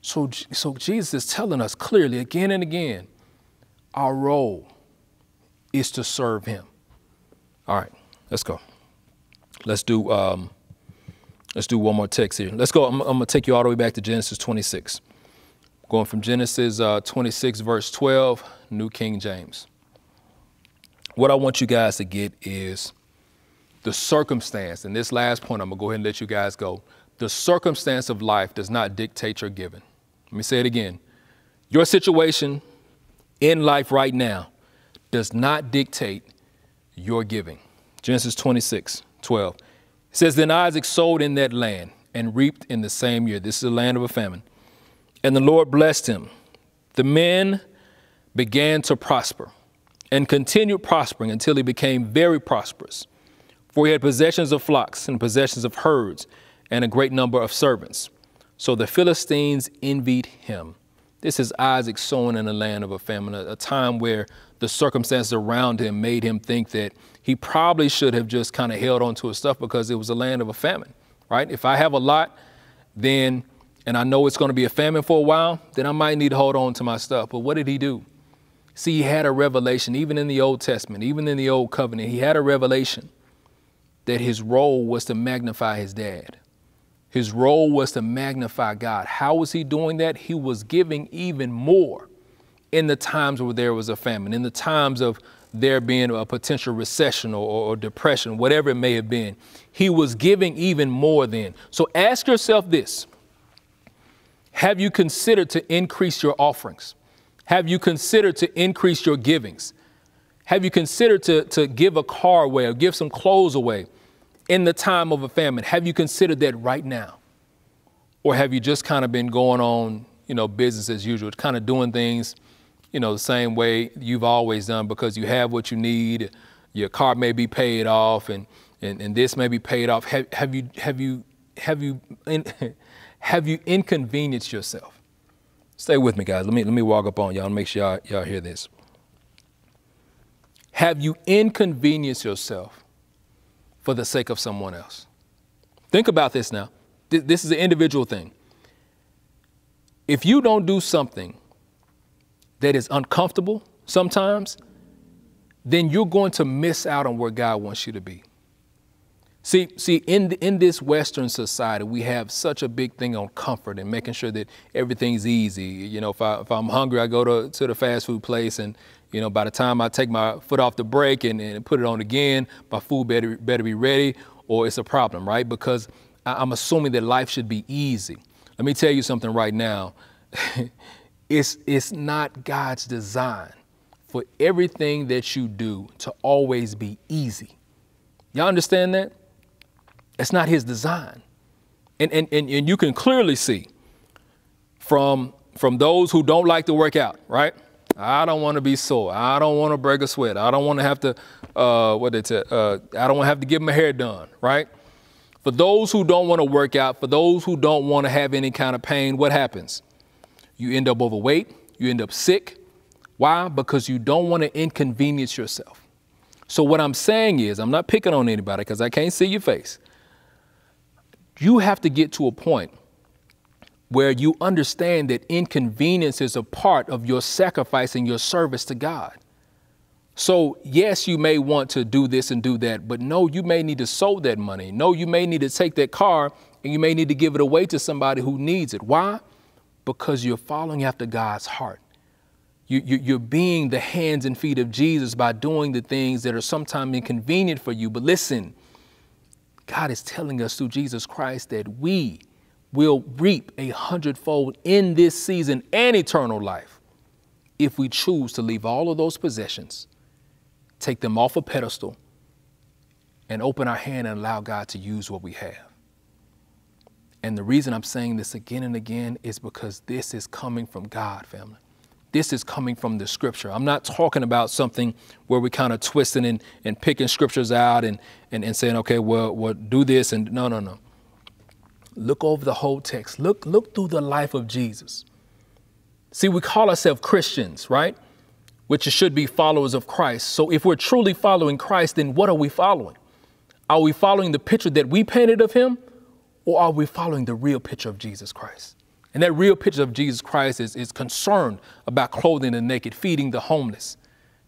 So, so Jesus is telling us clearly again and again our role is to serve him. All right, let's go. Let's do um, let's do one more text here. Let's go. I'm, I'm gonna take you all the way back to Genesis 26. Going from Genesis uh, 26, verse 12, New King James. What I want you guys to get is the circumstance, and this last point, I'm gonna go ahead and let you guys go. The circumstance of life does not dictate your giving. Let me say it again. Your situation in life right now does not dictate your giving. Genesis 26, 12. It says, Then Isaac sowed in that land and reaped in the same year. This is the land of a famine. And the Lord blessed him. The men began to prosper and continued prospering until he became very prosperous. For he had possessions of flocks and possessions of herds and a great number of servants. So the Philistines envied him. This is Isaac sowing in the land of a famine, a, a time where the circumstances around him made him think that he probably should have just kind of held on to his stuff because it was a land of a famine, right? If I have a lot, then, and I know it's going to be a famine for a while, then I might need to hold on to my stuff. But what did he do? See, he had a revelation, even in the Old Testament, even in the Old Covenant, he had a revelation that his role was to magnify his dad. His role was to magnify God. How was he doing that? He was giving even more in the times where there was a famine, in the times of there being a potential recession or, or, depression, whatever it may have been. He was giving even more then. So ask yourself this Have you considered to increase your offerings? Have you considered to increase your givings? Have you considered to, to give a car away or give some clothes away? In the time of a famine? Have you considered that right now? Or have you just kind of been going on, you know, business as usual, kind of doing things, you know, the same way you've always done because you have what you need, your car may be paid off and, and, and this may be paid off. Have, have you, have you, have you, have you inconvenienced yourself? Stay with me, guys. Let me, let me walk up on y'all and make sure y'all, y'all hear this. Have you inconvenienced yourself for the sake of someone else. Think about this now. This is an individual thing. If you don't do something that is uncomfortable sometimes, then you're going to miss out on where God wants you to be. See, see, in in this Western society, we have such a big thing on comfort and making sure that everything's easy. You know, if I if I'm hungry, I go to to the fast food place, and you know, by the time I take my foot off the brake and, and put it on again, my food better better be ready, or it's a problem, right? Because I, I'm assuming that life should be easy. Let me tell you something right now. it's it's not God's design for everything that you do to always be easy. Y'all understand that? It's not his design. And, and, and, and you can clearly see from, from those who don't like to work out, right? I don't want to be sore. I don't want to break a sweat. I don't want to have to, uh, what they say, uh, I don't want to have to get my hair done, right? For those who don't want to work out, for those who don't want to have any kind of pain, what happens? You end up overweight, you end up sick. Why? Because you don't want to inconvenience yourself. So what I'm saying is, I'm not picking on anybody because I can't see your face you have to get to a point where you understand that inconvenience is a part of your sacrifice and your service to God. So, yes, you may want to do this and do that, but no, you may need to sow that money. No, you may need to take that car and you may need to give it away to somebody who needs it. Why? Because you're following after God's heart. You, you, you're being the hands and feet of Jesus by doing the things that are sometimes inconvenient for you. But listen, God is telling us through Jesus Christ that we will reap a hundredfold in this season and eternal life if we choose to leave all of those possessions, take them off a pedestal, and open our hand and allow God to use what we have. And the reason I'm saying this again and again is because this is coming from God, family. This is coming from the scripture. I'm not talking about something where we kind of twisting and, and picking scriptures out and, and, and saying, okay, well, well, do this and no, no, no. Look over the whole text. Look, look through the life of Jesus. See, we call ourselves Christians, right? Which should be followers of Christ. So if we're truly following Christ, then what are we following? Are we following the picture that we painted of him? Or are we following the real picture of Jesus Christ? And that real picture of Jesus Christ is, is concerned about clothing the naked, feeding the homeless,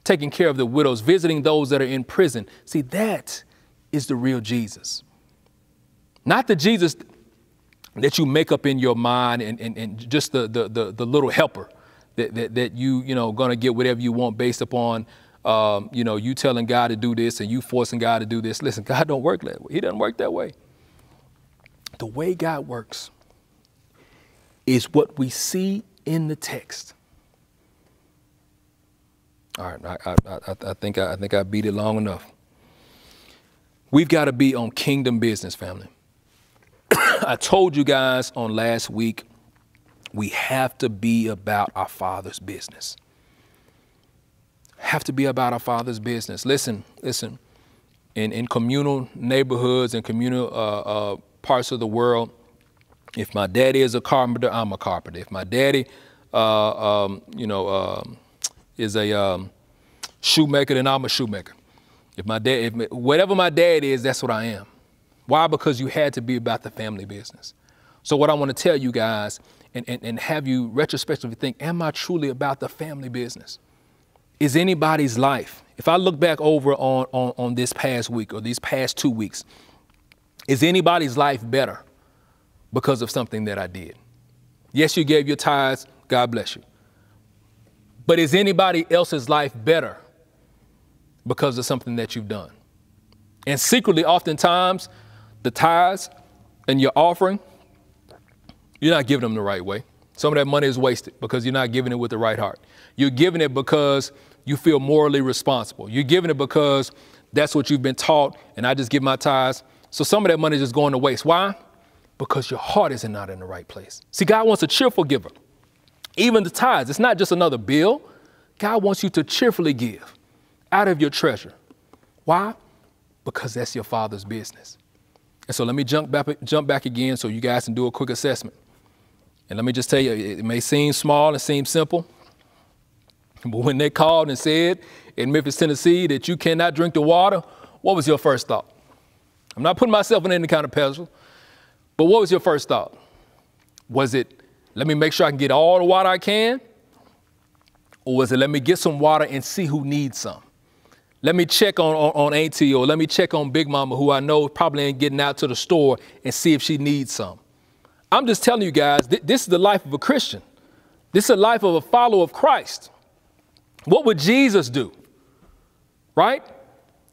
taking care of the widows, visiting those that are in prison. See, that is the real Jesus. Not the Jesus that you make up in your mind and, and, and just the, the, the, the little helper that, that, that you, you know, gonna get whatever you want based upon, um, you know, you telling God to do this and you forcing God to do this. Listen, God don't work that way. He doesn't work that way. The way God works is what we see in the text. All right, I, I, I, I think I, I think I beat it long enough. We've got to be on kingdom business, family. I told you guys on last week, we have to be about our Father's business. Have to be about our Father's business. Listen, listen. In, in communal neighborhoods and communal uh, uh, parts of the world, if my daddy is a carpenter, I'm a carpenter. If my daddy, uh, um, you know, um, is a um, shoemaker, then I'm a shoemaker. If my dad, if, whatever my dad is, that's what I am. Why? Because you had to be about the family business. So what I want to tell you guys and, and, and have you retrospectively think, am I truly about the family business? Is anybody's life, if I look back over on, on, on this past week or these past two weeks, is anybody's life better? because of something that I did. Yes, you gave your tithes, God bless you. But is anybody else's life better because of something that you've done? And secretly, oftentimes, the tithes and your offering, you're not giving them the right way. Some of that money is wasted because you're not giving it with the right heart. You're giving it because you feel morally responsible. You're giving it because that's what you've been taught, and I just give my tithes. So some of that money is just going to waste. Why? because your heart is not in the right place. See, God wants a cheerful giver. Even the tithes, it's not just another bill. God wants you to cheerfully give out of your treasure. Why? Because that's your father's business. And so let me jump back, jump back again so you guys can do a quick assessment. And let me just tell you, it may seem small and seem simple, but when they called and said in Memphis, Tennessee that you cannot drink the water, what was your first thought? I'm not putting myself in any kind of pedestal. But what was your first thought? Was it, let me make sure I can get all the water I can? Or was it, let me get some water and see who needs some? Let me check on, on, on Auntie or let me check on Big Mama, who I know probably ain't getting out to the store and see if she needs some. I'm just telling you guys, th- this is the life of a Christian. This is the life of a follower of Christ. What would Jesus do? Right?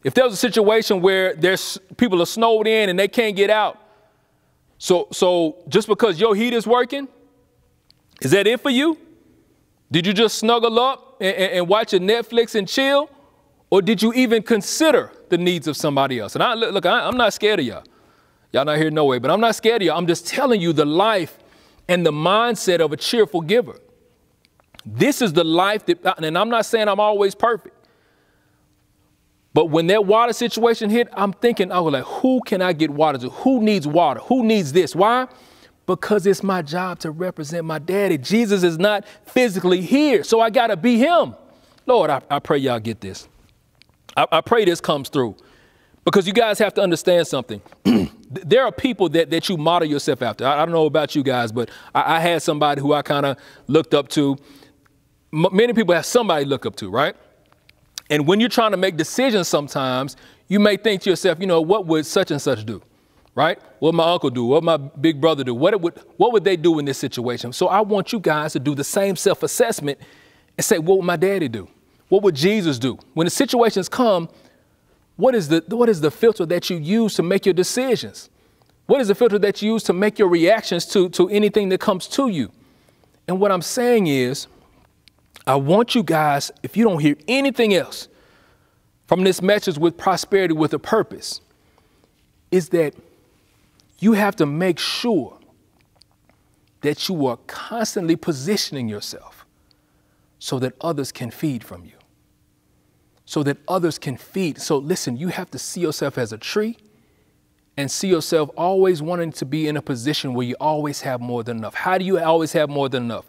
If there was a situation where there's people are snowed in and they can't get out, so so just because your heat is working, is that it for you? Did you just snuggle up and, and, and watch your Netflix and chill? Or did you even consider the needs of somebody else? And I look, I, I'm not scared of y'all. Y'all not here no way, but I'm not scared of y'all. I'm just telling you the life and the mindset of a cheerful giver. This is the life that, and I'm not saying I'm always perfect. But when that water situation hit, I'm thinking, I was like, who can I get water to? Who needs water? Who needs this? Why? Because it's my job to represent my daddy. Jesus is not physically here, so I got to be him. Lord, I, I pray y'all get this. I, I pray this comes through. Because you guys have to understand something. there are people that, that you model yourself after. I, I don't know about you guys, but I, I had somebody who I kind of looked up to. M- many people have somebody look up to, right? And when you're trying to make decisions sometimes, you may think to yourself, you know, what would such and such do? Right? What my uncle do? What my big brother do? What would what would they do in this situation? So I want you guys to do the same self-assessment and say, what would my daddy do? What would Jesus do? When the situations come, what is the what is the filter that you use to make your decisions? What is the filter that you use to make your reactions to, to anything that comes to you? And what I'm saying is, I want you guys, if you don't hear anything else from this message with prosperity with a purpose, is that you have to make sure that you are constantly positioning yourself so that others can feed from you. So that others can feed. So listen, you have to see yourself as a tree and see yourself always wanting to be in a position where you always have more than enough. How do you always have more than enough?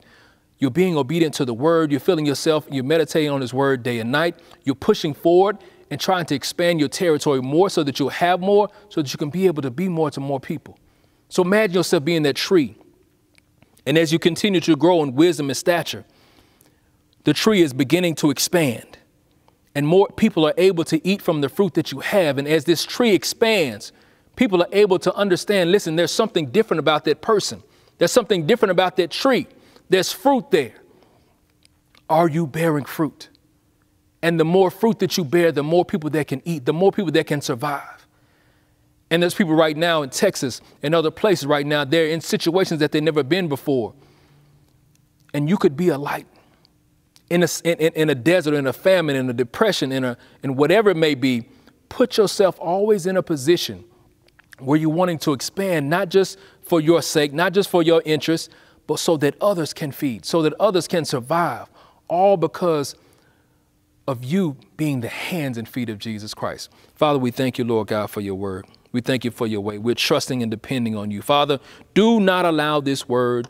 You're being obedient to the word. You're feeling yourself. You're meditating on his word day and night. You're pushing forward and trying to expand your territory more so that you'll have more, so that you can be able to be more to more people. So imagine yourself being that tree. And as you continue to grow in wisdom and stature, the tree is beginning to expand. And more people are able to eat from the fruit that you have. And as this tree expands, people are able to understand listen, there's something different about that person, there's something different about that tree. There's fruit there. Are you bearing fruit? And the more fruit that you bear, the more people that can eat, the more people that can survive. And there's people right now in Texas and other places right now, they're in situations that they've never been before. And you could be a light in a, in, in a desert, in a famine, in a depression, in, a, in whatever it may be. Put yourself always in a position where you're wanting to expand, not just for your sake, not just for your interest, but so that others can feed, so that others can survive, all because of you being the hands and feet of Jesus Christ. Father, we thank you, Lord God, for your word. We thank you for your way. We're trusting and depending on you. Father, do not allow this word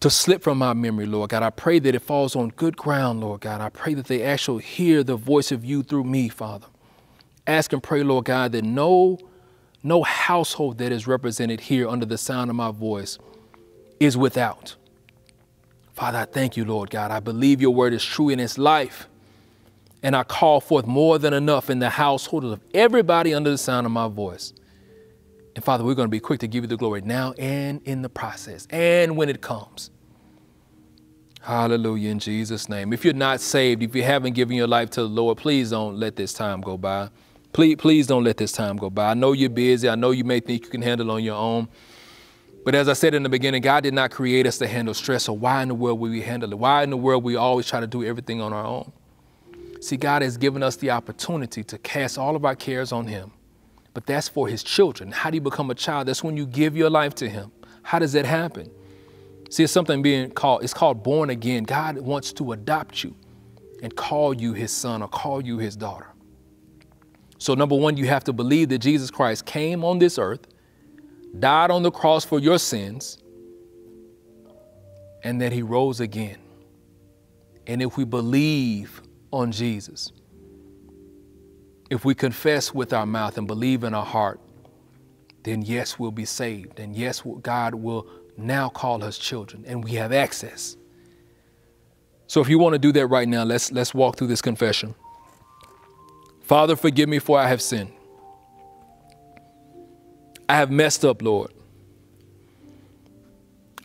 to slip from my memory, Lord God. I pray that it falls on good ground, Lord God. I pray that they actually hear the voice of you through me, Father. Ask and pray, Lord God, that no, no household that is represented here under the sound of my voice is without. Father, I thank you, Lord God. I believe your word is true in its life. And I call forth more than enough in the household of everybody under the sound of my voice. And Father, we're going to be quick to give you the glory now and in the process and when it comes. Hallelujah in Jesus' name. If you're not saved, if you haven't given your life to the Lord, please don't let this time go by. Please, please don't let this time go by. I know you're busy. I know you may think you can handle on your own. But as I said in the beginning, God did not create us to handle stress. So why in the world would we handle it? Why in the world we always try to do everything on our own? See, God has given us the opportunity to cast all of our cares on Him. But that's for His children. How do you become a child? That's when you give your life to Him. How does that happen? See, it's something being called, it's called born again. God wants to adopt you and call you His son or call you His daughter. So, number one, you have to believe that Jesus Christ came on this earth died on the cross for your sins, and that he rose again. And if we believe on Jesus, if we confess with our mouth and believe in our heart, then yes, we'll be saved. And yes, God will now call us children, and we have access. So if you want to do that right now, let's, let's walk through this confession. Father, forgive me for I have sinned. I have messed up, Lord.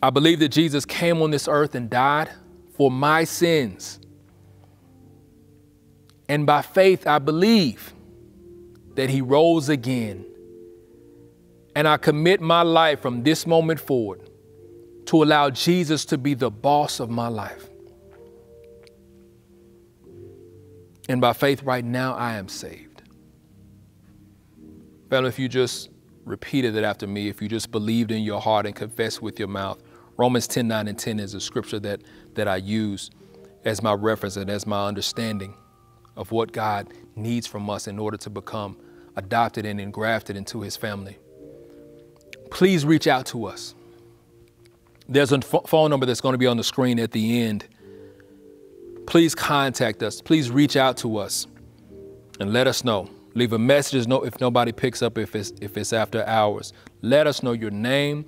I believe that Jesus came on this earth and died for my sins. And by faith, I believe that he rose again. And I commit my life from this moment forward to allow Jesus to be the boss of my life. And by faith, right now, I am saved. Family, if you just repeated it after me, if you just believed in your heart and confessed with your mouth, Romans 10 9 and 10 is a scripture that, that I use as my reference and as my understanding of what God needs from us in order to become adopted and engrafted into his family. Please reach out to us. There's a phone number that's going to be on the screen at the end. Please contact us. Please reach out to us and let us know. Leave a message if nobody picks up if it's if it's after hours. Let us know your name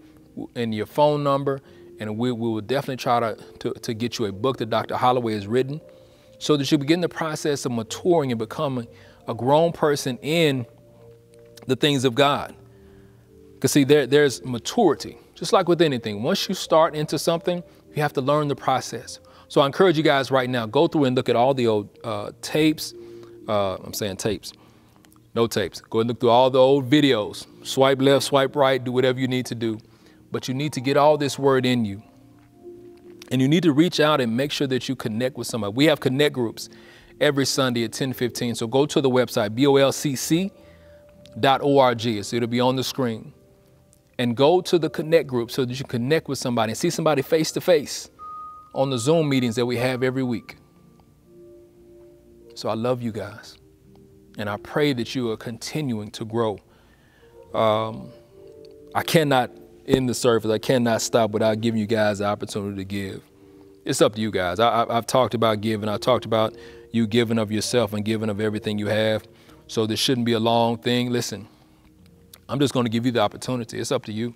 and your phone number, and we, we will definitely try to, to, to get you a book that Dr. Holloway has written so that you begin the process of maturing and becoming a grown person in the things of God. Because see, there, there's maturity, just like with anything. Once you start into something, you have to learn the process. So I encourage you guys right now, go through and look at all the old uh, tapes. Uh, I'm saying tapes, no tapes. Go and look through all the old videos. Swipe left, swipe right, do whatever you need to do. But you need to get all this word in you. And you need to reach out and make sure that you connect with somebody. We have connect groups every Sunday at 10:15. So go to the website, bolcc.org. So it'll be on the screen. And go to the connect group so that you connect with somebody and see somebody face to face on the Zoom meetings that we have every week. So I love you guys. And I pray that you are continuing to grow. Um, I cannot in the service. I cannot stop without giving you guys the opportunity to give. It's up to you guys. I, have talked about giving. I talked about you giving of yourself and giving of everything you have. So this shouldn't be a long thing. Listen, I'm just going to give you the opportunity. It's up to you.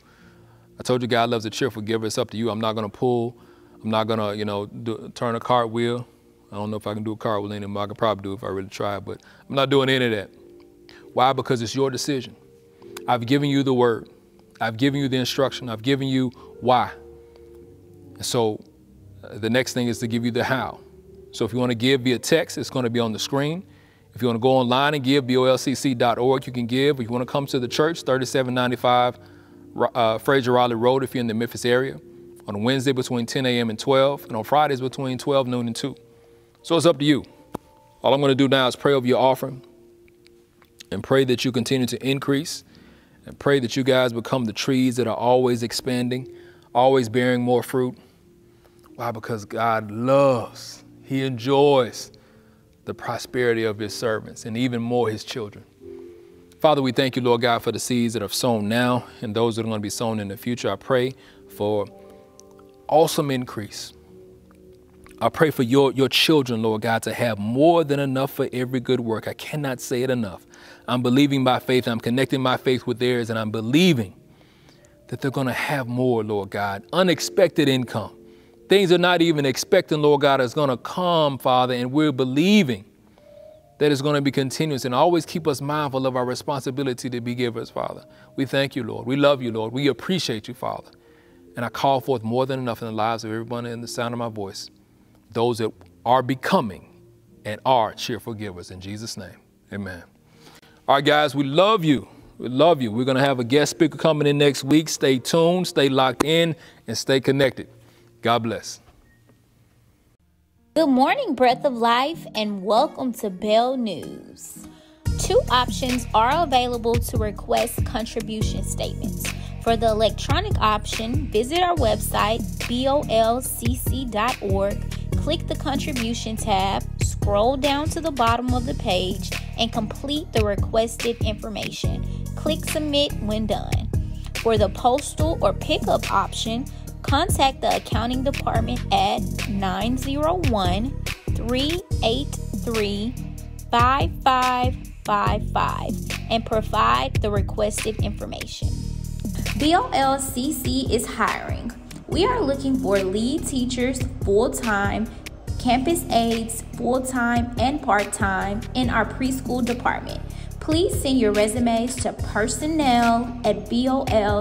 I told you God loves a cheerful giver. It's up to you. I'm not going to pull. I'm not going to, you know, do, turn a cartwheel. I don't know if I can do a cartwheel anymore. I could probably do it if I really try, but I'm not doing any of that. Why? Because it's your decision. I've given you the word. I've given you the instruction. I've given you why. So uh, the next thing is to give you the how. So if you want to give via text, it's going to be on the screen. If you want to go online and give, bolcc.org, you can give. If you want to come to the church, 3795 uh, Frayser Raleigh Road if you're in the Memphis area. On Wednesday between 10 a.m. and 12, and on Fridays between 12 noon and 2. So it's up to you. All I'm going to do now is pray over your offering and pray that you continue to increase and pray that you guys become the trees that are always expanding, always bearing more fruit. Why? Because God loves, He enjoys the prosperity of His servants and even more His children. Father, we thank you, Lord God, for the seeds that are sown now and those that are going to be sown in the future. I pray for awesome increase. I pray for your, your children, Lord God, to have more than enough for every good work. I cannot say it enough. I'm believing by faith. I'm connecting my faith with theirs, and I'm believing that they're going to have more, Lord God. Unexpected income. Things they're not even expecting, Lord God, is going to come, Father, and we're believing that it's going to be continuous and always keep us mindful of our responsibility to be givers, Father. We thank you, Lord. We love you, Lord. We appreciate you, Father. And I call forth more than enough in the lives of everyone in the sound of my voice, those that are becoming and are cheerful givers. In Jesus' name, amen. All right, guys, we love you. We love you. We're going to have a guest speaker coming in next week. Stay tuned, stay locked in, and stay connected. God bless. Good morning, Breath of Life, and welcome to Bell News. Two options are available to request contribution statements. For the electronic option, visit our website, bolcc.org click the contribution tab, scroll down to the bottom of the page, and complete the requested information. Click submit when done. For the postal or pickup option, contact the accounting department at 901 383 5555 and provide the requested information. BOLCC is hiring we are looking for lead teachers full time, campus aides, full time and part time, in our preschool department. Please send your resumes to personnel at bolcc.org.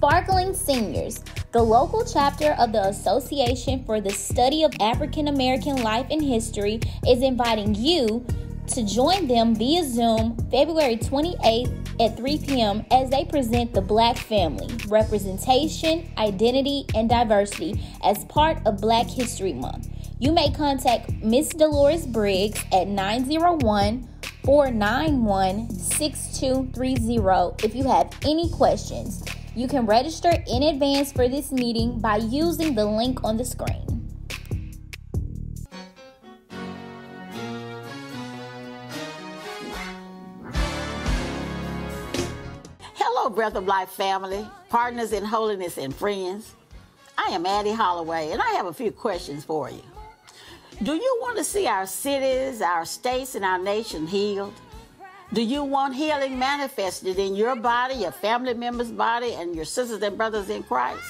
Sparkling Seniors, the local chapter of the Association for the Study of African American Life and History, is inviting you to join them via Zoom February 28th at 3 p.m. as they present the Black family, representation, identity, and diversity as part of Black History Month. You may contact Miss Dolores Briggs at 901 491 6230 if you have any questions. You can register in advance for this meeting by using the link on the screen. Hello, Breath of Life family, partners in holiness, and friends. I am Addie Holloway, and I have a few questions for you. Do you want to see our cities, our states, and our nation healed? Do you want healing manifested in your body, your family member's body, and your sisters and brothers in Christ?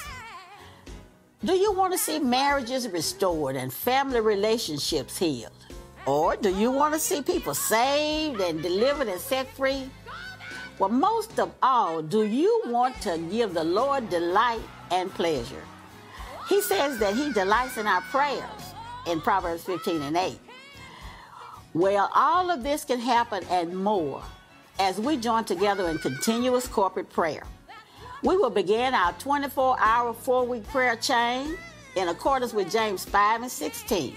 Do you want to see marriages restored and family relationships healed? Or do you want to see people saved and delivered and set free? Well, most of all, do you want to give the Lord delight and pleasure? He says that He delights in our prayers in Proverbs 15 and 8. Well, all of this can happen and more as we join together in continuous corporate prayer. We will begin our 24 hour, four week prayer chain in accordance with James 5 and 16.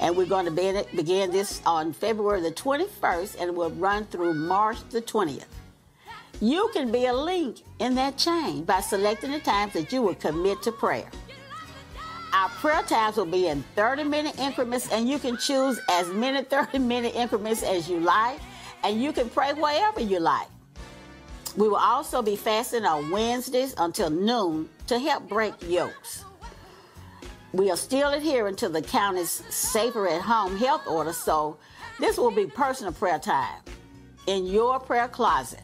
And we're going to begin this on February the 21st and will run through March the 20th. You can be a link in that chain by selecting the times that you will commit to prayer. Our prayer times will be in 30 minute increments, and you can choose as many 30 minute increments as you like, and you can pray wherever you like. We will also be fasting on Wednesdays until noon to help break yokes. We are still adhering to the county's safer at home health order, so this will be personal prayer time in your prayer closet.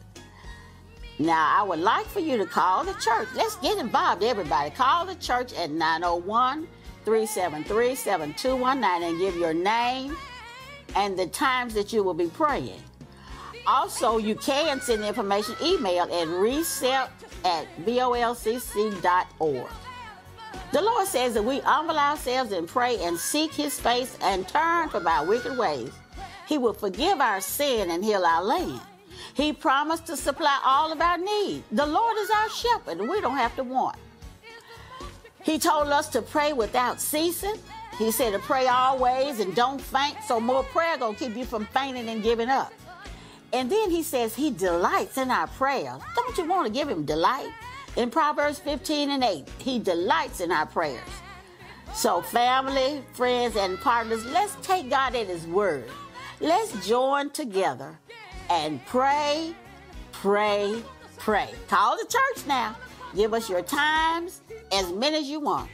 Now, I would like for you to call the church. Let's get involved, everybody. Call the church at 901 373 7219 and give your name and the times that you will be praying. Also, you can send information email at reset at bolcc.org. The Lord says that we humble ourselves and pray and seek His face and turn from our wicked ways. He will forgive our sin and heal our land. He promised to supply all of our needs. The Lord is our shepherd, and we don't have to want. He told us to pray without ceasing. He said to pray always and don't faint. So more prayer gonna keep you from fainting and giving up. And then he says he delights in our prayers. Don't you want to give him delight? In Proverbs 15 and 8, he delights in our prayers. So, family, friends, and partners, let's take God at his word. Let's join together and pray, pray, pray. Call the church now. Give us your times, as many as you want.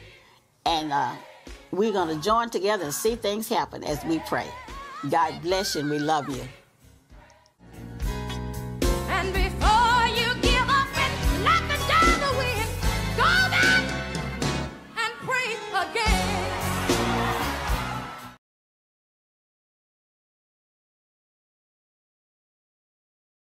And uh, we're going to join together and see things happen as we pray. God bless you and we love you.